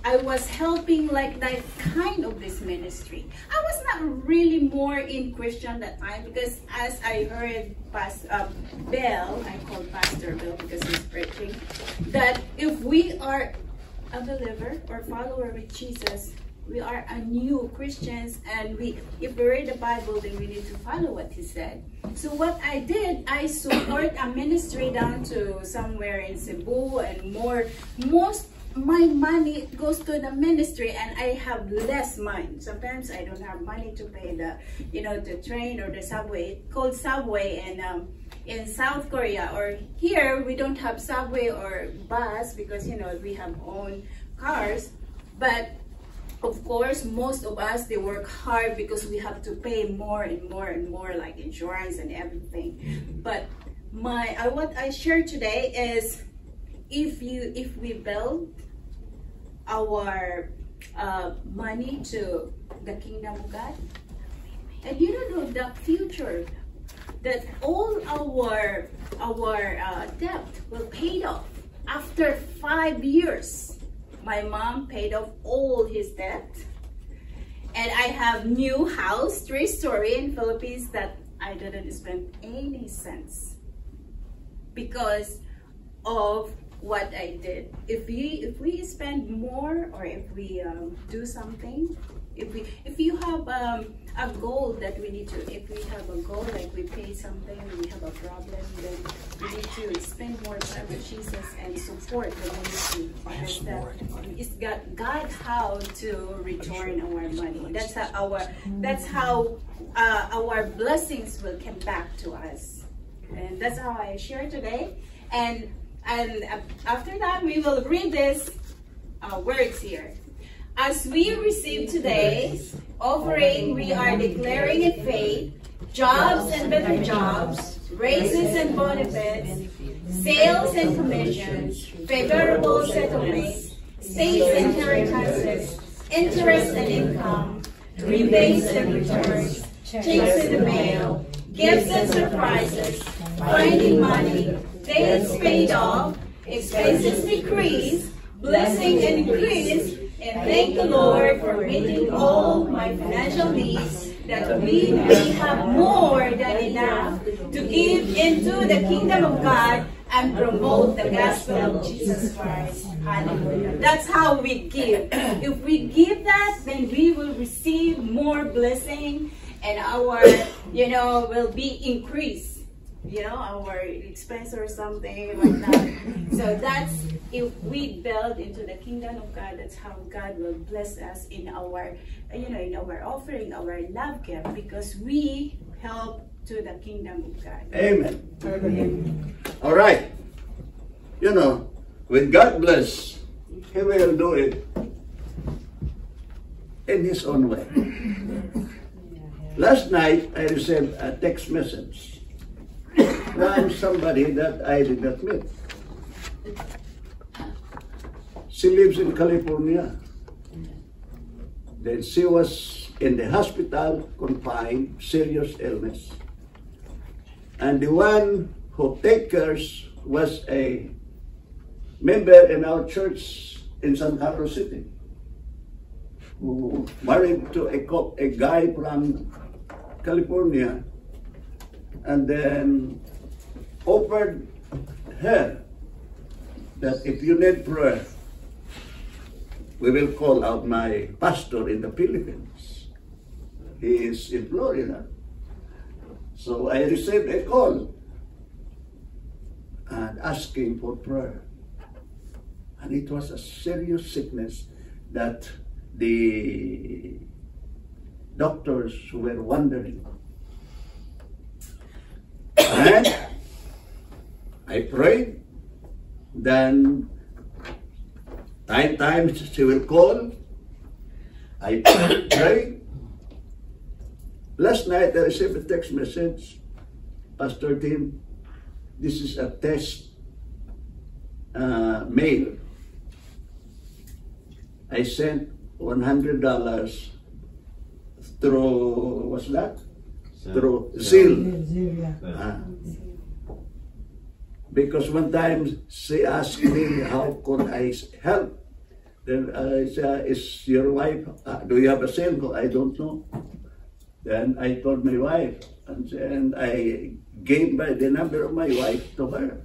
F: I was helping like that kind of this ministry. I was not really more in Christian that time because as I heard Pastor uh, Bell, I call Pastor Bell because he's preaching, that if we are a believer or follower with Jesus, we are a new Christians and we if we read the Bible then we need to follow what he said. So what I did, I support a ministry down to somewhere in Cebu and more most my money goes to the ministry and I have less money. Sometimes I don't have money to pay the, you know, the train or the subway. It's called subway and um, in South Korea or here we don't have subway or bus because, you know, we have own cars. But of course, most of us, they work hard because we have to pay more and more and more like insurance and everything. But my, I, what I share today is if you if we build our uh, money to the kingdom of God, and you don't know the future that all our our uh, debt will paid off after five years. My mom paid off all his debt, and I have new house, three story in Philippines that I didn't spend any cents because of what I did. If we if we spend more or if we um, do something, if we if you have um, a goal that we need to, if we have a goal like we pay something, we have a problem, then we need to spend more time with Jesus and support the ministry that it's got God how to return our money. That's how our that's how uh, our blessings will come back to us, and that's how I share today. And and after that, we will read this uh, words here. As we receive today, offering, we are declaring in faith jobs and better jobs, raises and benefits, sales and commissions, favorable settlements, states inheritances, interest and income, rebates and returns, checks in the mail, gifts and surprises, finding money, debts paid off, expenses decrease, blessing increase, and thank the Lord for meeting all my financial needs, that we may have more than enough to give into the kingdom of God and promote the gospel of Jesus Christ. Hallelujah. That's how we give. If we give that, then we will receive more blessing and our, you know, will be increased you know, our expense or something like that. so that's if we build into the kingdom of God, that's how God will bless us in our, you know, in our offering, our love gift, because we help to the kingdom of God.
E: Amen. Amen. All right. You know, when God bless, He will do it in His own way. Last night, I received a text message from somebody that I did not meet. She lives in California. Then she was in the hospital, confined, serious illness. And the one who take care was a member in our church in San Carlos City, who married to a, a guy from California, and then offered her that if you need prayer, we will call out my pastor in the Philippines. He is in Florida. So I received a call and asking for prayer. And it was a serious sickness that the doctors were wondering. And I prayed. Then, nine times she will call. I prayed. Last night I received a text message, Pastor Tim, this is a test uh, mail. I sent $100 through, what's that? Through Zeal. Ah. Because one time she asked me how could I help. Then I said, is your wife, uh, do you have a cell? I don't know. Then I told my wife, and then I gave my, the number of my wife to her.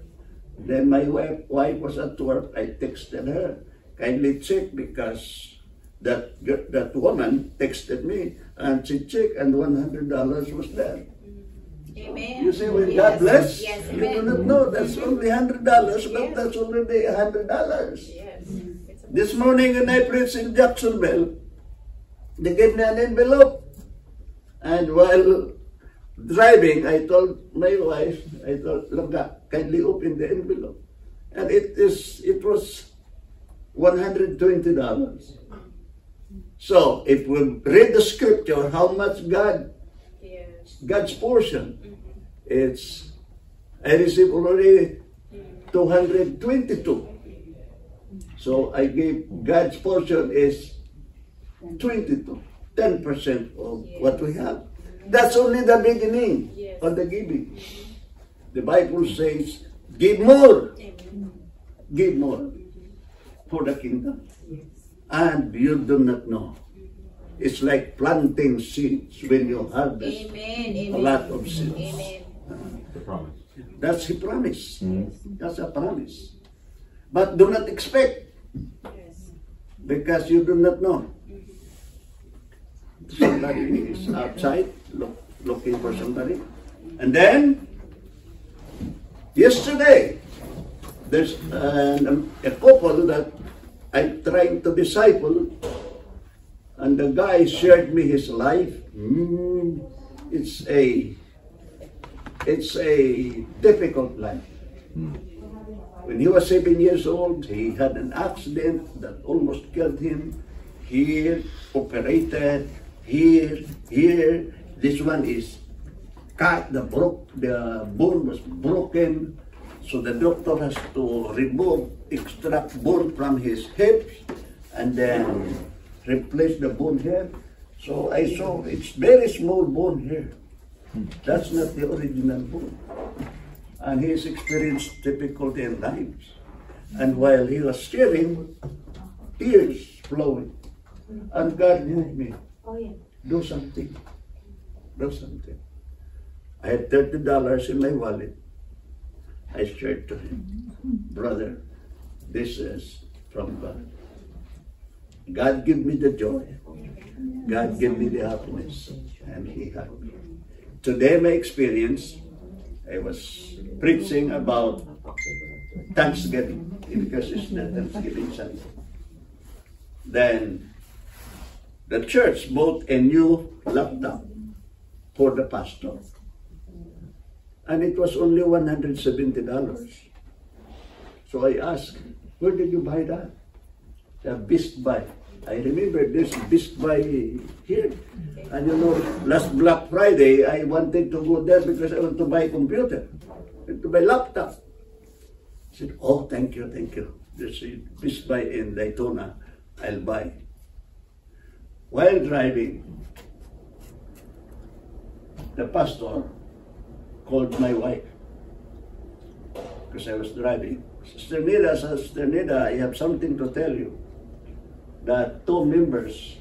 E: Then my wife, wife was at work. I texted her, kindly check because that that woman texted me and she checked and one hundred dollars was there.
F: Amen.
E: You see, when
F: Yes.
E: God bless,
F: Yes,
E: you do
F: amen.
E: not know that's only hundred dollars, but
F: Yes.
E: that's already a hundred dollars.
F: Yes. It's a-
E: This morning when I preached in Jacksonville, they gave me an envelope. And while driving, I told my wife, I told Langga, kindly open the envelope. And it is it was $120. So if we read the scripture, how much God,
F: Yes.
E: God's portion, it's, I already 222. So I gave God's portion is 22, 10% of what we have. That's only the beginning of the giving. The Bible says, give more, give more for the kingdom. And you do not know. It's like planting seeds when you harvest
F: Amen.
E: a
F: Amen.
E: lot of seeds.
F: Amen.
G: The promise.
E: That's a promise. That's a promise. But do not expect
F: Yes.
E: because you do not know. Somebody is outside look, looking for somebody. And then, yesterday, there's an, a couple that I'm trying to disciple, and the guy shared me his life. Mm, it's a, it's a difficult life. When he was seven years old, he had an accident that almost killed him. Here, operated. Here, here. This one is cut. The broke. The bone was broken, so the doctor has to remove, extract bone from his hips, and then replace the bone here. So I saw it's very small bone here. That's not the original bone and he's experienced difficulty in lives. And while he was sharing, tears flowing. And God moved me.
D: Oh, yeah.
E: Do something. Do something. I had thirty dollars in my wallet. I shared to him, brother, this is from God. God give me the joy. God give me the happiness. And he helped me. Today my experience, I was preaching about Thanksgiving because it's the Thanksgiving Sunday. Then the church bought a new laptop for the pastor. And it was only $170. So I asked, where did you buy that? Best Buy. I remember this Best Buy here. And you know, last Black Friday, I wanted to go there because I want to buy a computer, to buy laptop. I said, oh, thank you, thank you. This Best Buy in Daytona. I'll buy. While driving, the pastor called my wife because I was driving. Sister Nida, Sister Nida, I have something to tell you. That two members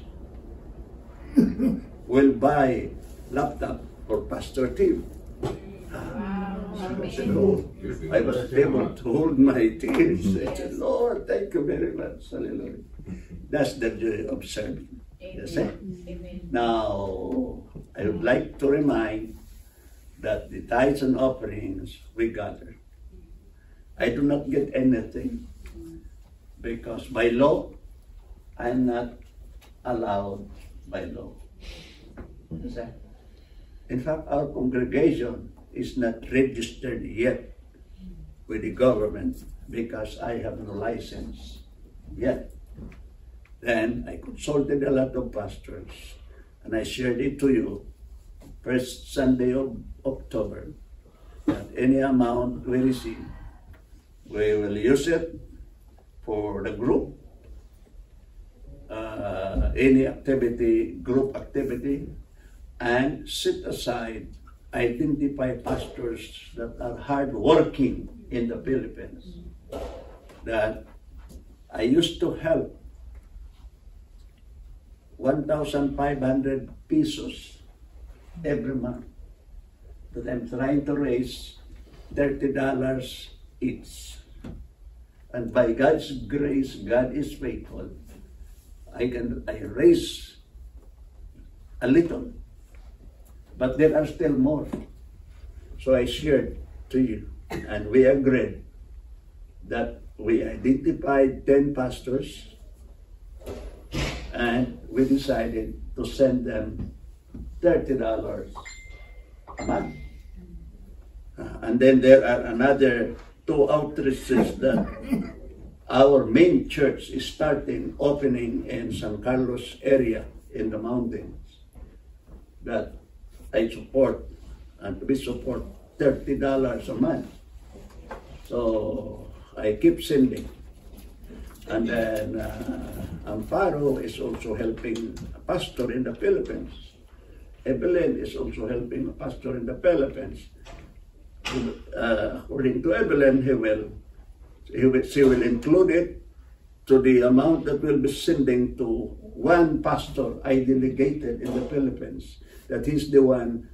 E: will buy laptop for Pastor Tim. I said, oh, I was able to hold my tears. I said, Lord, thank you very much. Hallelujah. That's the joy of serving. That's it.
F: Amen.
E: Now, I would like to remind that the tithes and offerings we gather. I do not get anything. because by law, I'm not allowed by law. In fact, our congregation is not registered yet with the government because I have no license yet. Then I consulted a lot of pastors and I shared it to you first Sunday of October that any amount we receive, we will use it for the group, uh, any activity, group activity, and set aside, identify pastors that are hardworking in the Philippines. That I used to help 1,500 pesos every month that I'm trying to raise $30 each. And by God's grace, God is faithful. I can I raise a little, but there are still more. So I shared to you, and we agreed that we identified 10 pastors and we decided to send them $30 a month. Uh, and then there are another two outreaches that our main church is starting opening in San Carlos area in the mountains that I support and we support $30 a month. So I keep sending. And then uh, Amparo is also helping a pastor in the Philippines. Evelyn is also helping a pastor in the Philippines. Uh, according to Evelyn, he will, he will, she will include it to the amount that we'll be sending to one pastor I delegated in the Philippines. That he's the one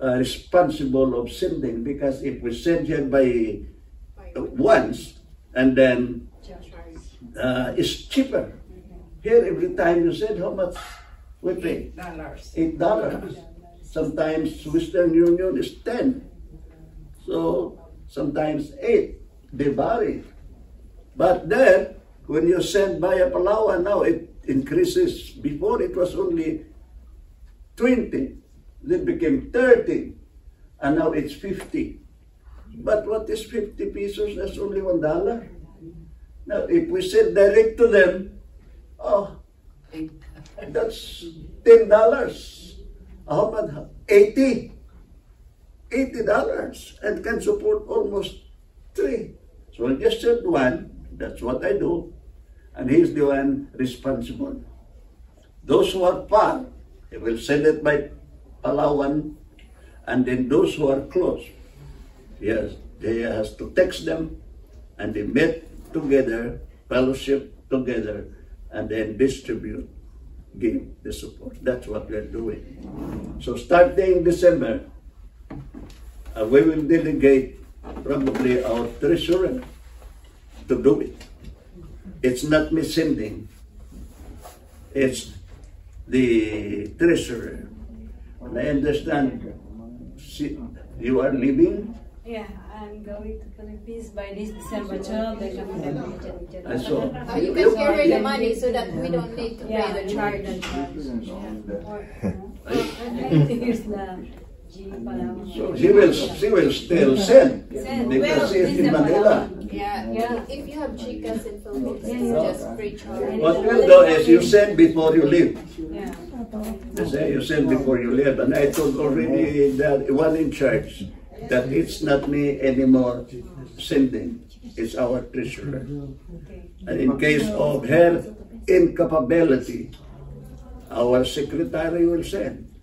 E: uh, responsible of sending because if we send here by uh, once and then uh, it's cheaper. Here every time you send how much we pay? Eight dollars. Sometimes Western Union is ten. So sometimes eight. They vary. But then when you send via Palawan now it increases. Before it was only 20. Then became 30. And now it's 50. But what is 50 pesos? That's only one dollar. Now if we send direct to them, oh, that's ten dollars. How about eighty? Eighty dollars and can support almost three. So I just said one. That's what I do, and he's the one responsible. Those who are far, he will send it by Palawan, and then those who are close, yes, they has to text them, and they meet together, fellowship together, and then distribute give the support. That's what we're doing. So starting December, uh, we will delegate probably our treasurer to do it. It's not me sending. It's the treasurer. And I understand si- you are leaving.
G: Yeah, I'm going to Philippines by this December 12. They're gonna have
E: I saw.
F: Uh, you can carry the money so that we don't need to
G: Yeah,
F: pay the charge.
G: Or, I think here's the G Palawan.
E: So she will, she will still send because she is in Manila.
F: Yeah,
G: Yeah.
F: if you have chicas in Philippines,
G: Yeah,
F: just free charge.
E: What we'll do is you send before you leave.
G: Yeah.
E: You say you send before you leave. And I told already that one in church that it's not me anymore sending. It's our treasurer. And in case of her incapability, our secretary will send.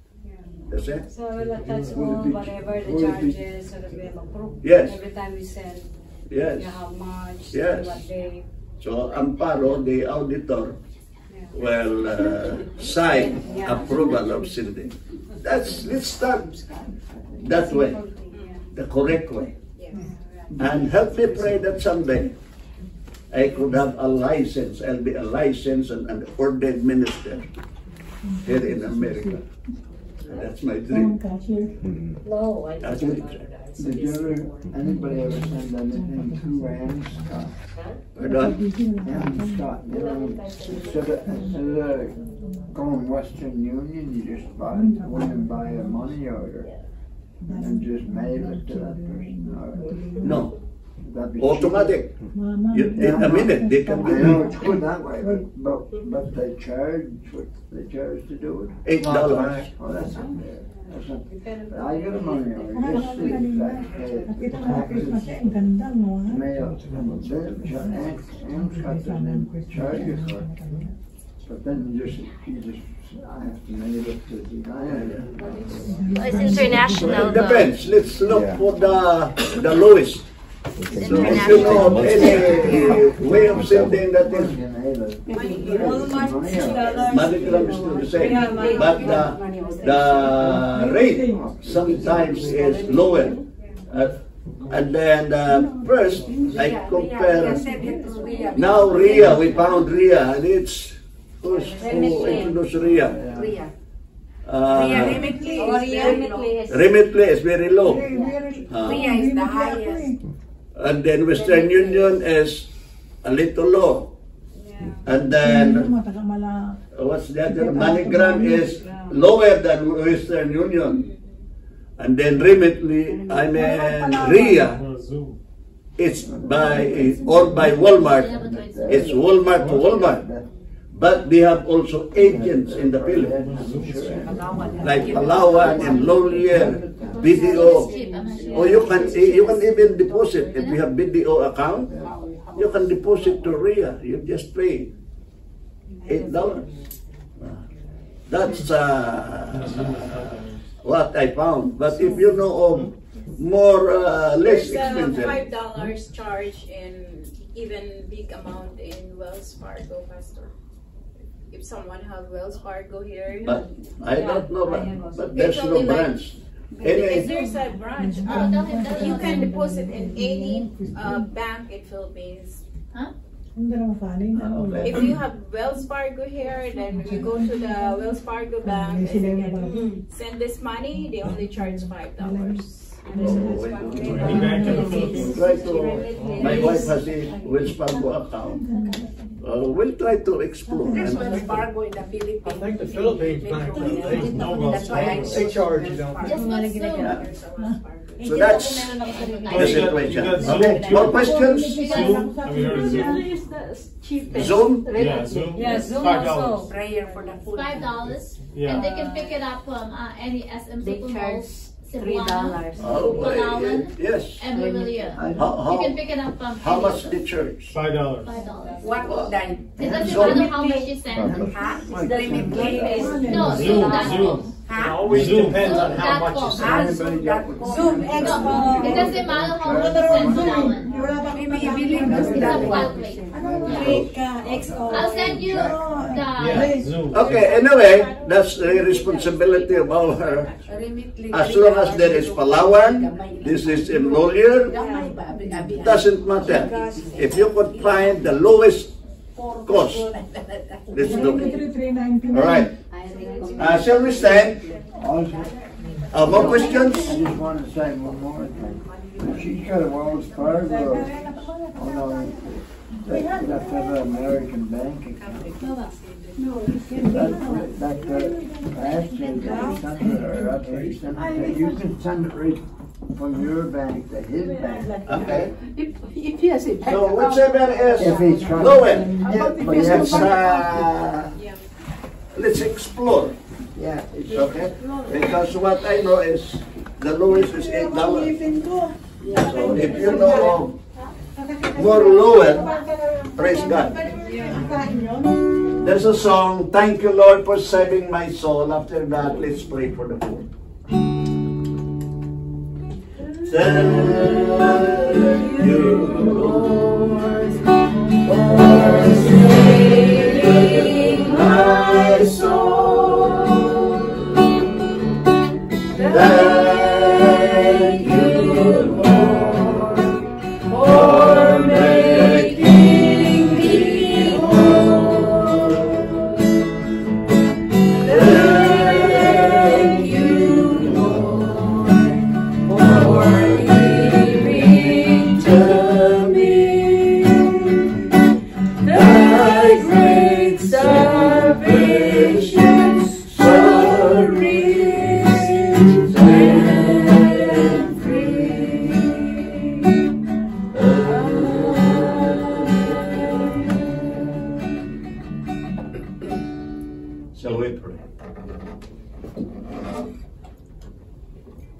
E: That's it.
G: So I will attach all whatever the charges so that we have a proof.
E: Yes.
G: Every time we send,
E: Yes.
G: yeah, how much,
E: Yes.
G: what day.
E: So Amparo, the auditor,
G: Yeah.
E: will uh, sign approval of sending. That's, let's start that way,
G: Yeah.
E: the correct way.
F: Yes.
E: And help me pray that someday I could have a license. I'll be a licensed and an ordained minister here in America. That's my dream. Mm-hmm.
D: No, I
E: That's
D: don't
E: my
D: know.
H: Did you ever, anybody ever send anything to Ann Scott?
E: Or not?
H: Ann Scott, you know, instead of, instead of going Western Union, you just buy, went and buy a money order and just mail it to that person.
E: No,
H: That'd be cheaper.
E: Automatic. You, in a minute, they can
H: I
E: give
H: know
E: you
H: it's good that way, but, but, but they charge, what they charge to do it.
E: eight dollars.
H: Oh, that's not fair. That's not, I get a money order, just see if that, taxes, mail, and then, Ann, Ann's got the name, charge you for it. But then you just, you just, I have to mail it to the guy.
D: It's international
E: It
D: though.
E: depends. Let's look
B: Yeah.
E: for the the lowest. But the the rate sometimes is lower. Uh, and then uh, first I compare. Now Ria, we found Ria, and it's who's who introduced Ria.
A: Ria.
E: Uh,
A: Remitly
G: Oh,
A: is very low.
E: Uh,
A: Ria is the highest.
E: And then Western Union is a little low. And then what's the other? MoneyGram is lower than Western Union. And then Remitly, I mean Ria, it's by or by Walmart. It's Walmart to Walmart. But they have also agents in the Philippines, like Palawan and Lhuillier, BDO. Or you can you can even deposit if you have BDO account. You can deposit to RIA. You just pay eight dollars. That's uh, what I found. But if you know of more uh, less
F: There's a
E: expensive,
F: five dollars charge in even big amount in Wells Fargo, Pastor. If someone have Wells Fargo here,
E: but I don't know. But, but there's no
F: only like-
E: branch.
F: Because
E: Any,
F: there's a branch.
D: Oh,
F: uh,
D: tell him, tell
F: you can deposit in any uh, bank in Philippines.
E: okay.
F: If you have Wells Fargo here, then you go to the Wells Fargo bank and you can send this money. They only charge five dollars.
E: Any bank in the Philippines. Try to, my wife has a Wells Fargo account. Uh, we'll try to explore.
A: There's
E: And-
A: Wells Fargo in the Philippines.
I: I think the Philippines bank, they know Wells
A: That's why I
I: They charge you, don't they?
D: Just what's
F: There's a Wells Fargo.
E: So that's the situation.
I: You got Xoom
E: Okay, more questions?
I: Xoom, have you heard of
G: Xoom? the cheapest.
E: Xoom?
I: Yeah, Xoom.
G: Yeah, Xoom
I: Five
G: also.
I: dollars.
A: Prayer for the food.
J: Five dollars,
I: Yeah.
J: and they can pick it up from uh, any SM
D: They charge
J: Supermalls,
D: three
J: Cebuana,
D: dollars.
E: Oh,
J: Palawan,
E: yes.
J: and Bumilya.
E: How,
J: You can pick it up from
E: how much the church?
I: Five dollars.
J: Five dollars.
A: What did
J: It doesn't
E: So-
J: matter how much you send.
A: Ha? Is the remitly is
J: No,
I: Xoom,
J: Xoom dot
I: Xoom.
J: com.
I: It
A: ha?
I: always depends on how
J: Xoom
I: much you
J: dot
I: send.
A: Xoom dot.
J: Xoom
C: Expo.
J: it doesn't matter how much you send to that one.
A: Maybe you believe us
J: It's a
A: that
J: flat
A: one.
J: rate.
C: Click uh, Expo.
J: I'll send you the.
I: Yeah, Xoom.
E: Okay, anyway, that's the responsibility of our,
A: Remitly.
E: as long as there is Palawan, this is in Lhuillier,
A: Gamay ba? Abi- abi-
E: doesn't matter. If you could find the lowest cost,
A: people.
E: let's look. All right, uh, shall we stand? Uh, more questions?
H: I just want to say one more thing. She's got a Wells Fargo, oh no, that, that's an American bank account. That, that, uh, last year, they sent it, or that's what he sent it, you can send it right from your bank to his bank.
E: Okay.
A: If, if he has a bank
E: So
A: account,
E: whichever
H: If
E: is
H: he's trying.
E: lower,
H: Yeah, but he
E: let's,
H: has,
E: uh, let's explore.
H: yeah, it's
E: Okay? Because what I know is the lowest is eight dollars. So if you know of more lower, praise God. There's a song, Thank you Lord for saving my soul. After that, let's pray for the poor. Thank you Lord for saving my soul. Thank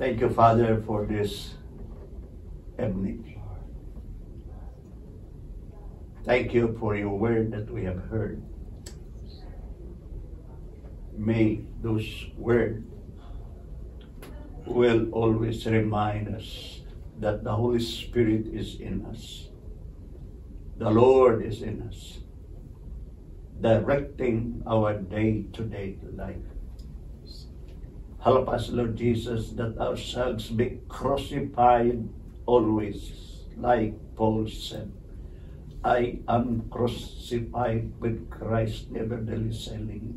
E: Thank you, Father, for this evening. Thank you for your word that we have heard. May those words will always remind us that the Holy Spirit is in us. The Lord is in us directing our day to day life. Help us, Lord Jesus, that ourselves be crucified always, like Paul said. I am crucified with Christ, nevertheless I live.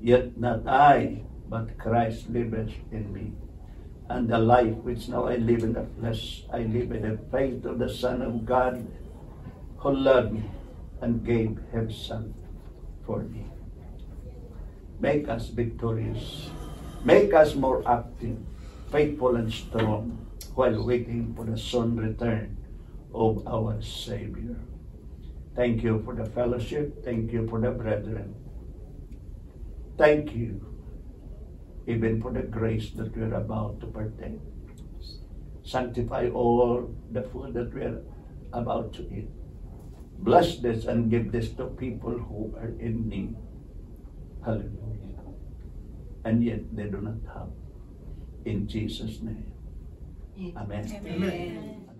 E: Yet not I, but Christ liveth in me. And the life which now I live in the flesh, I live in the faith of the Son of God, who loved me and gave himself for me. Make us victorious. Make us more active, faithful, and strong while waiting for the soon return of our Savior. Thank you for the fellowship. Thank you for the brethren. Thank you even for the grace that we are about to partake. Sanctify all the food that we are about to eat. Bless this and give this to people who are in need. Hallelujah. And yet they do not have. In Jesus' name. Amen.
F: Amen.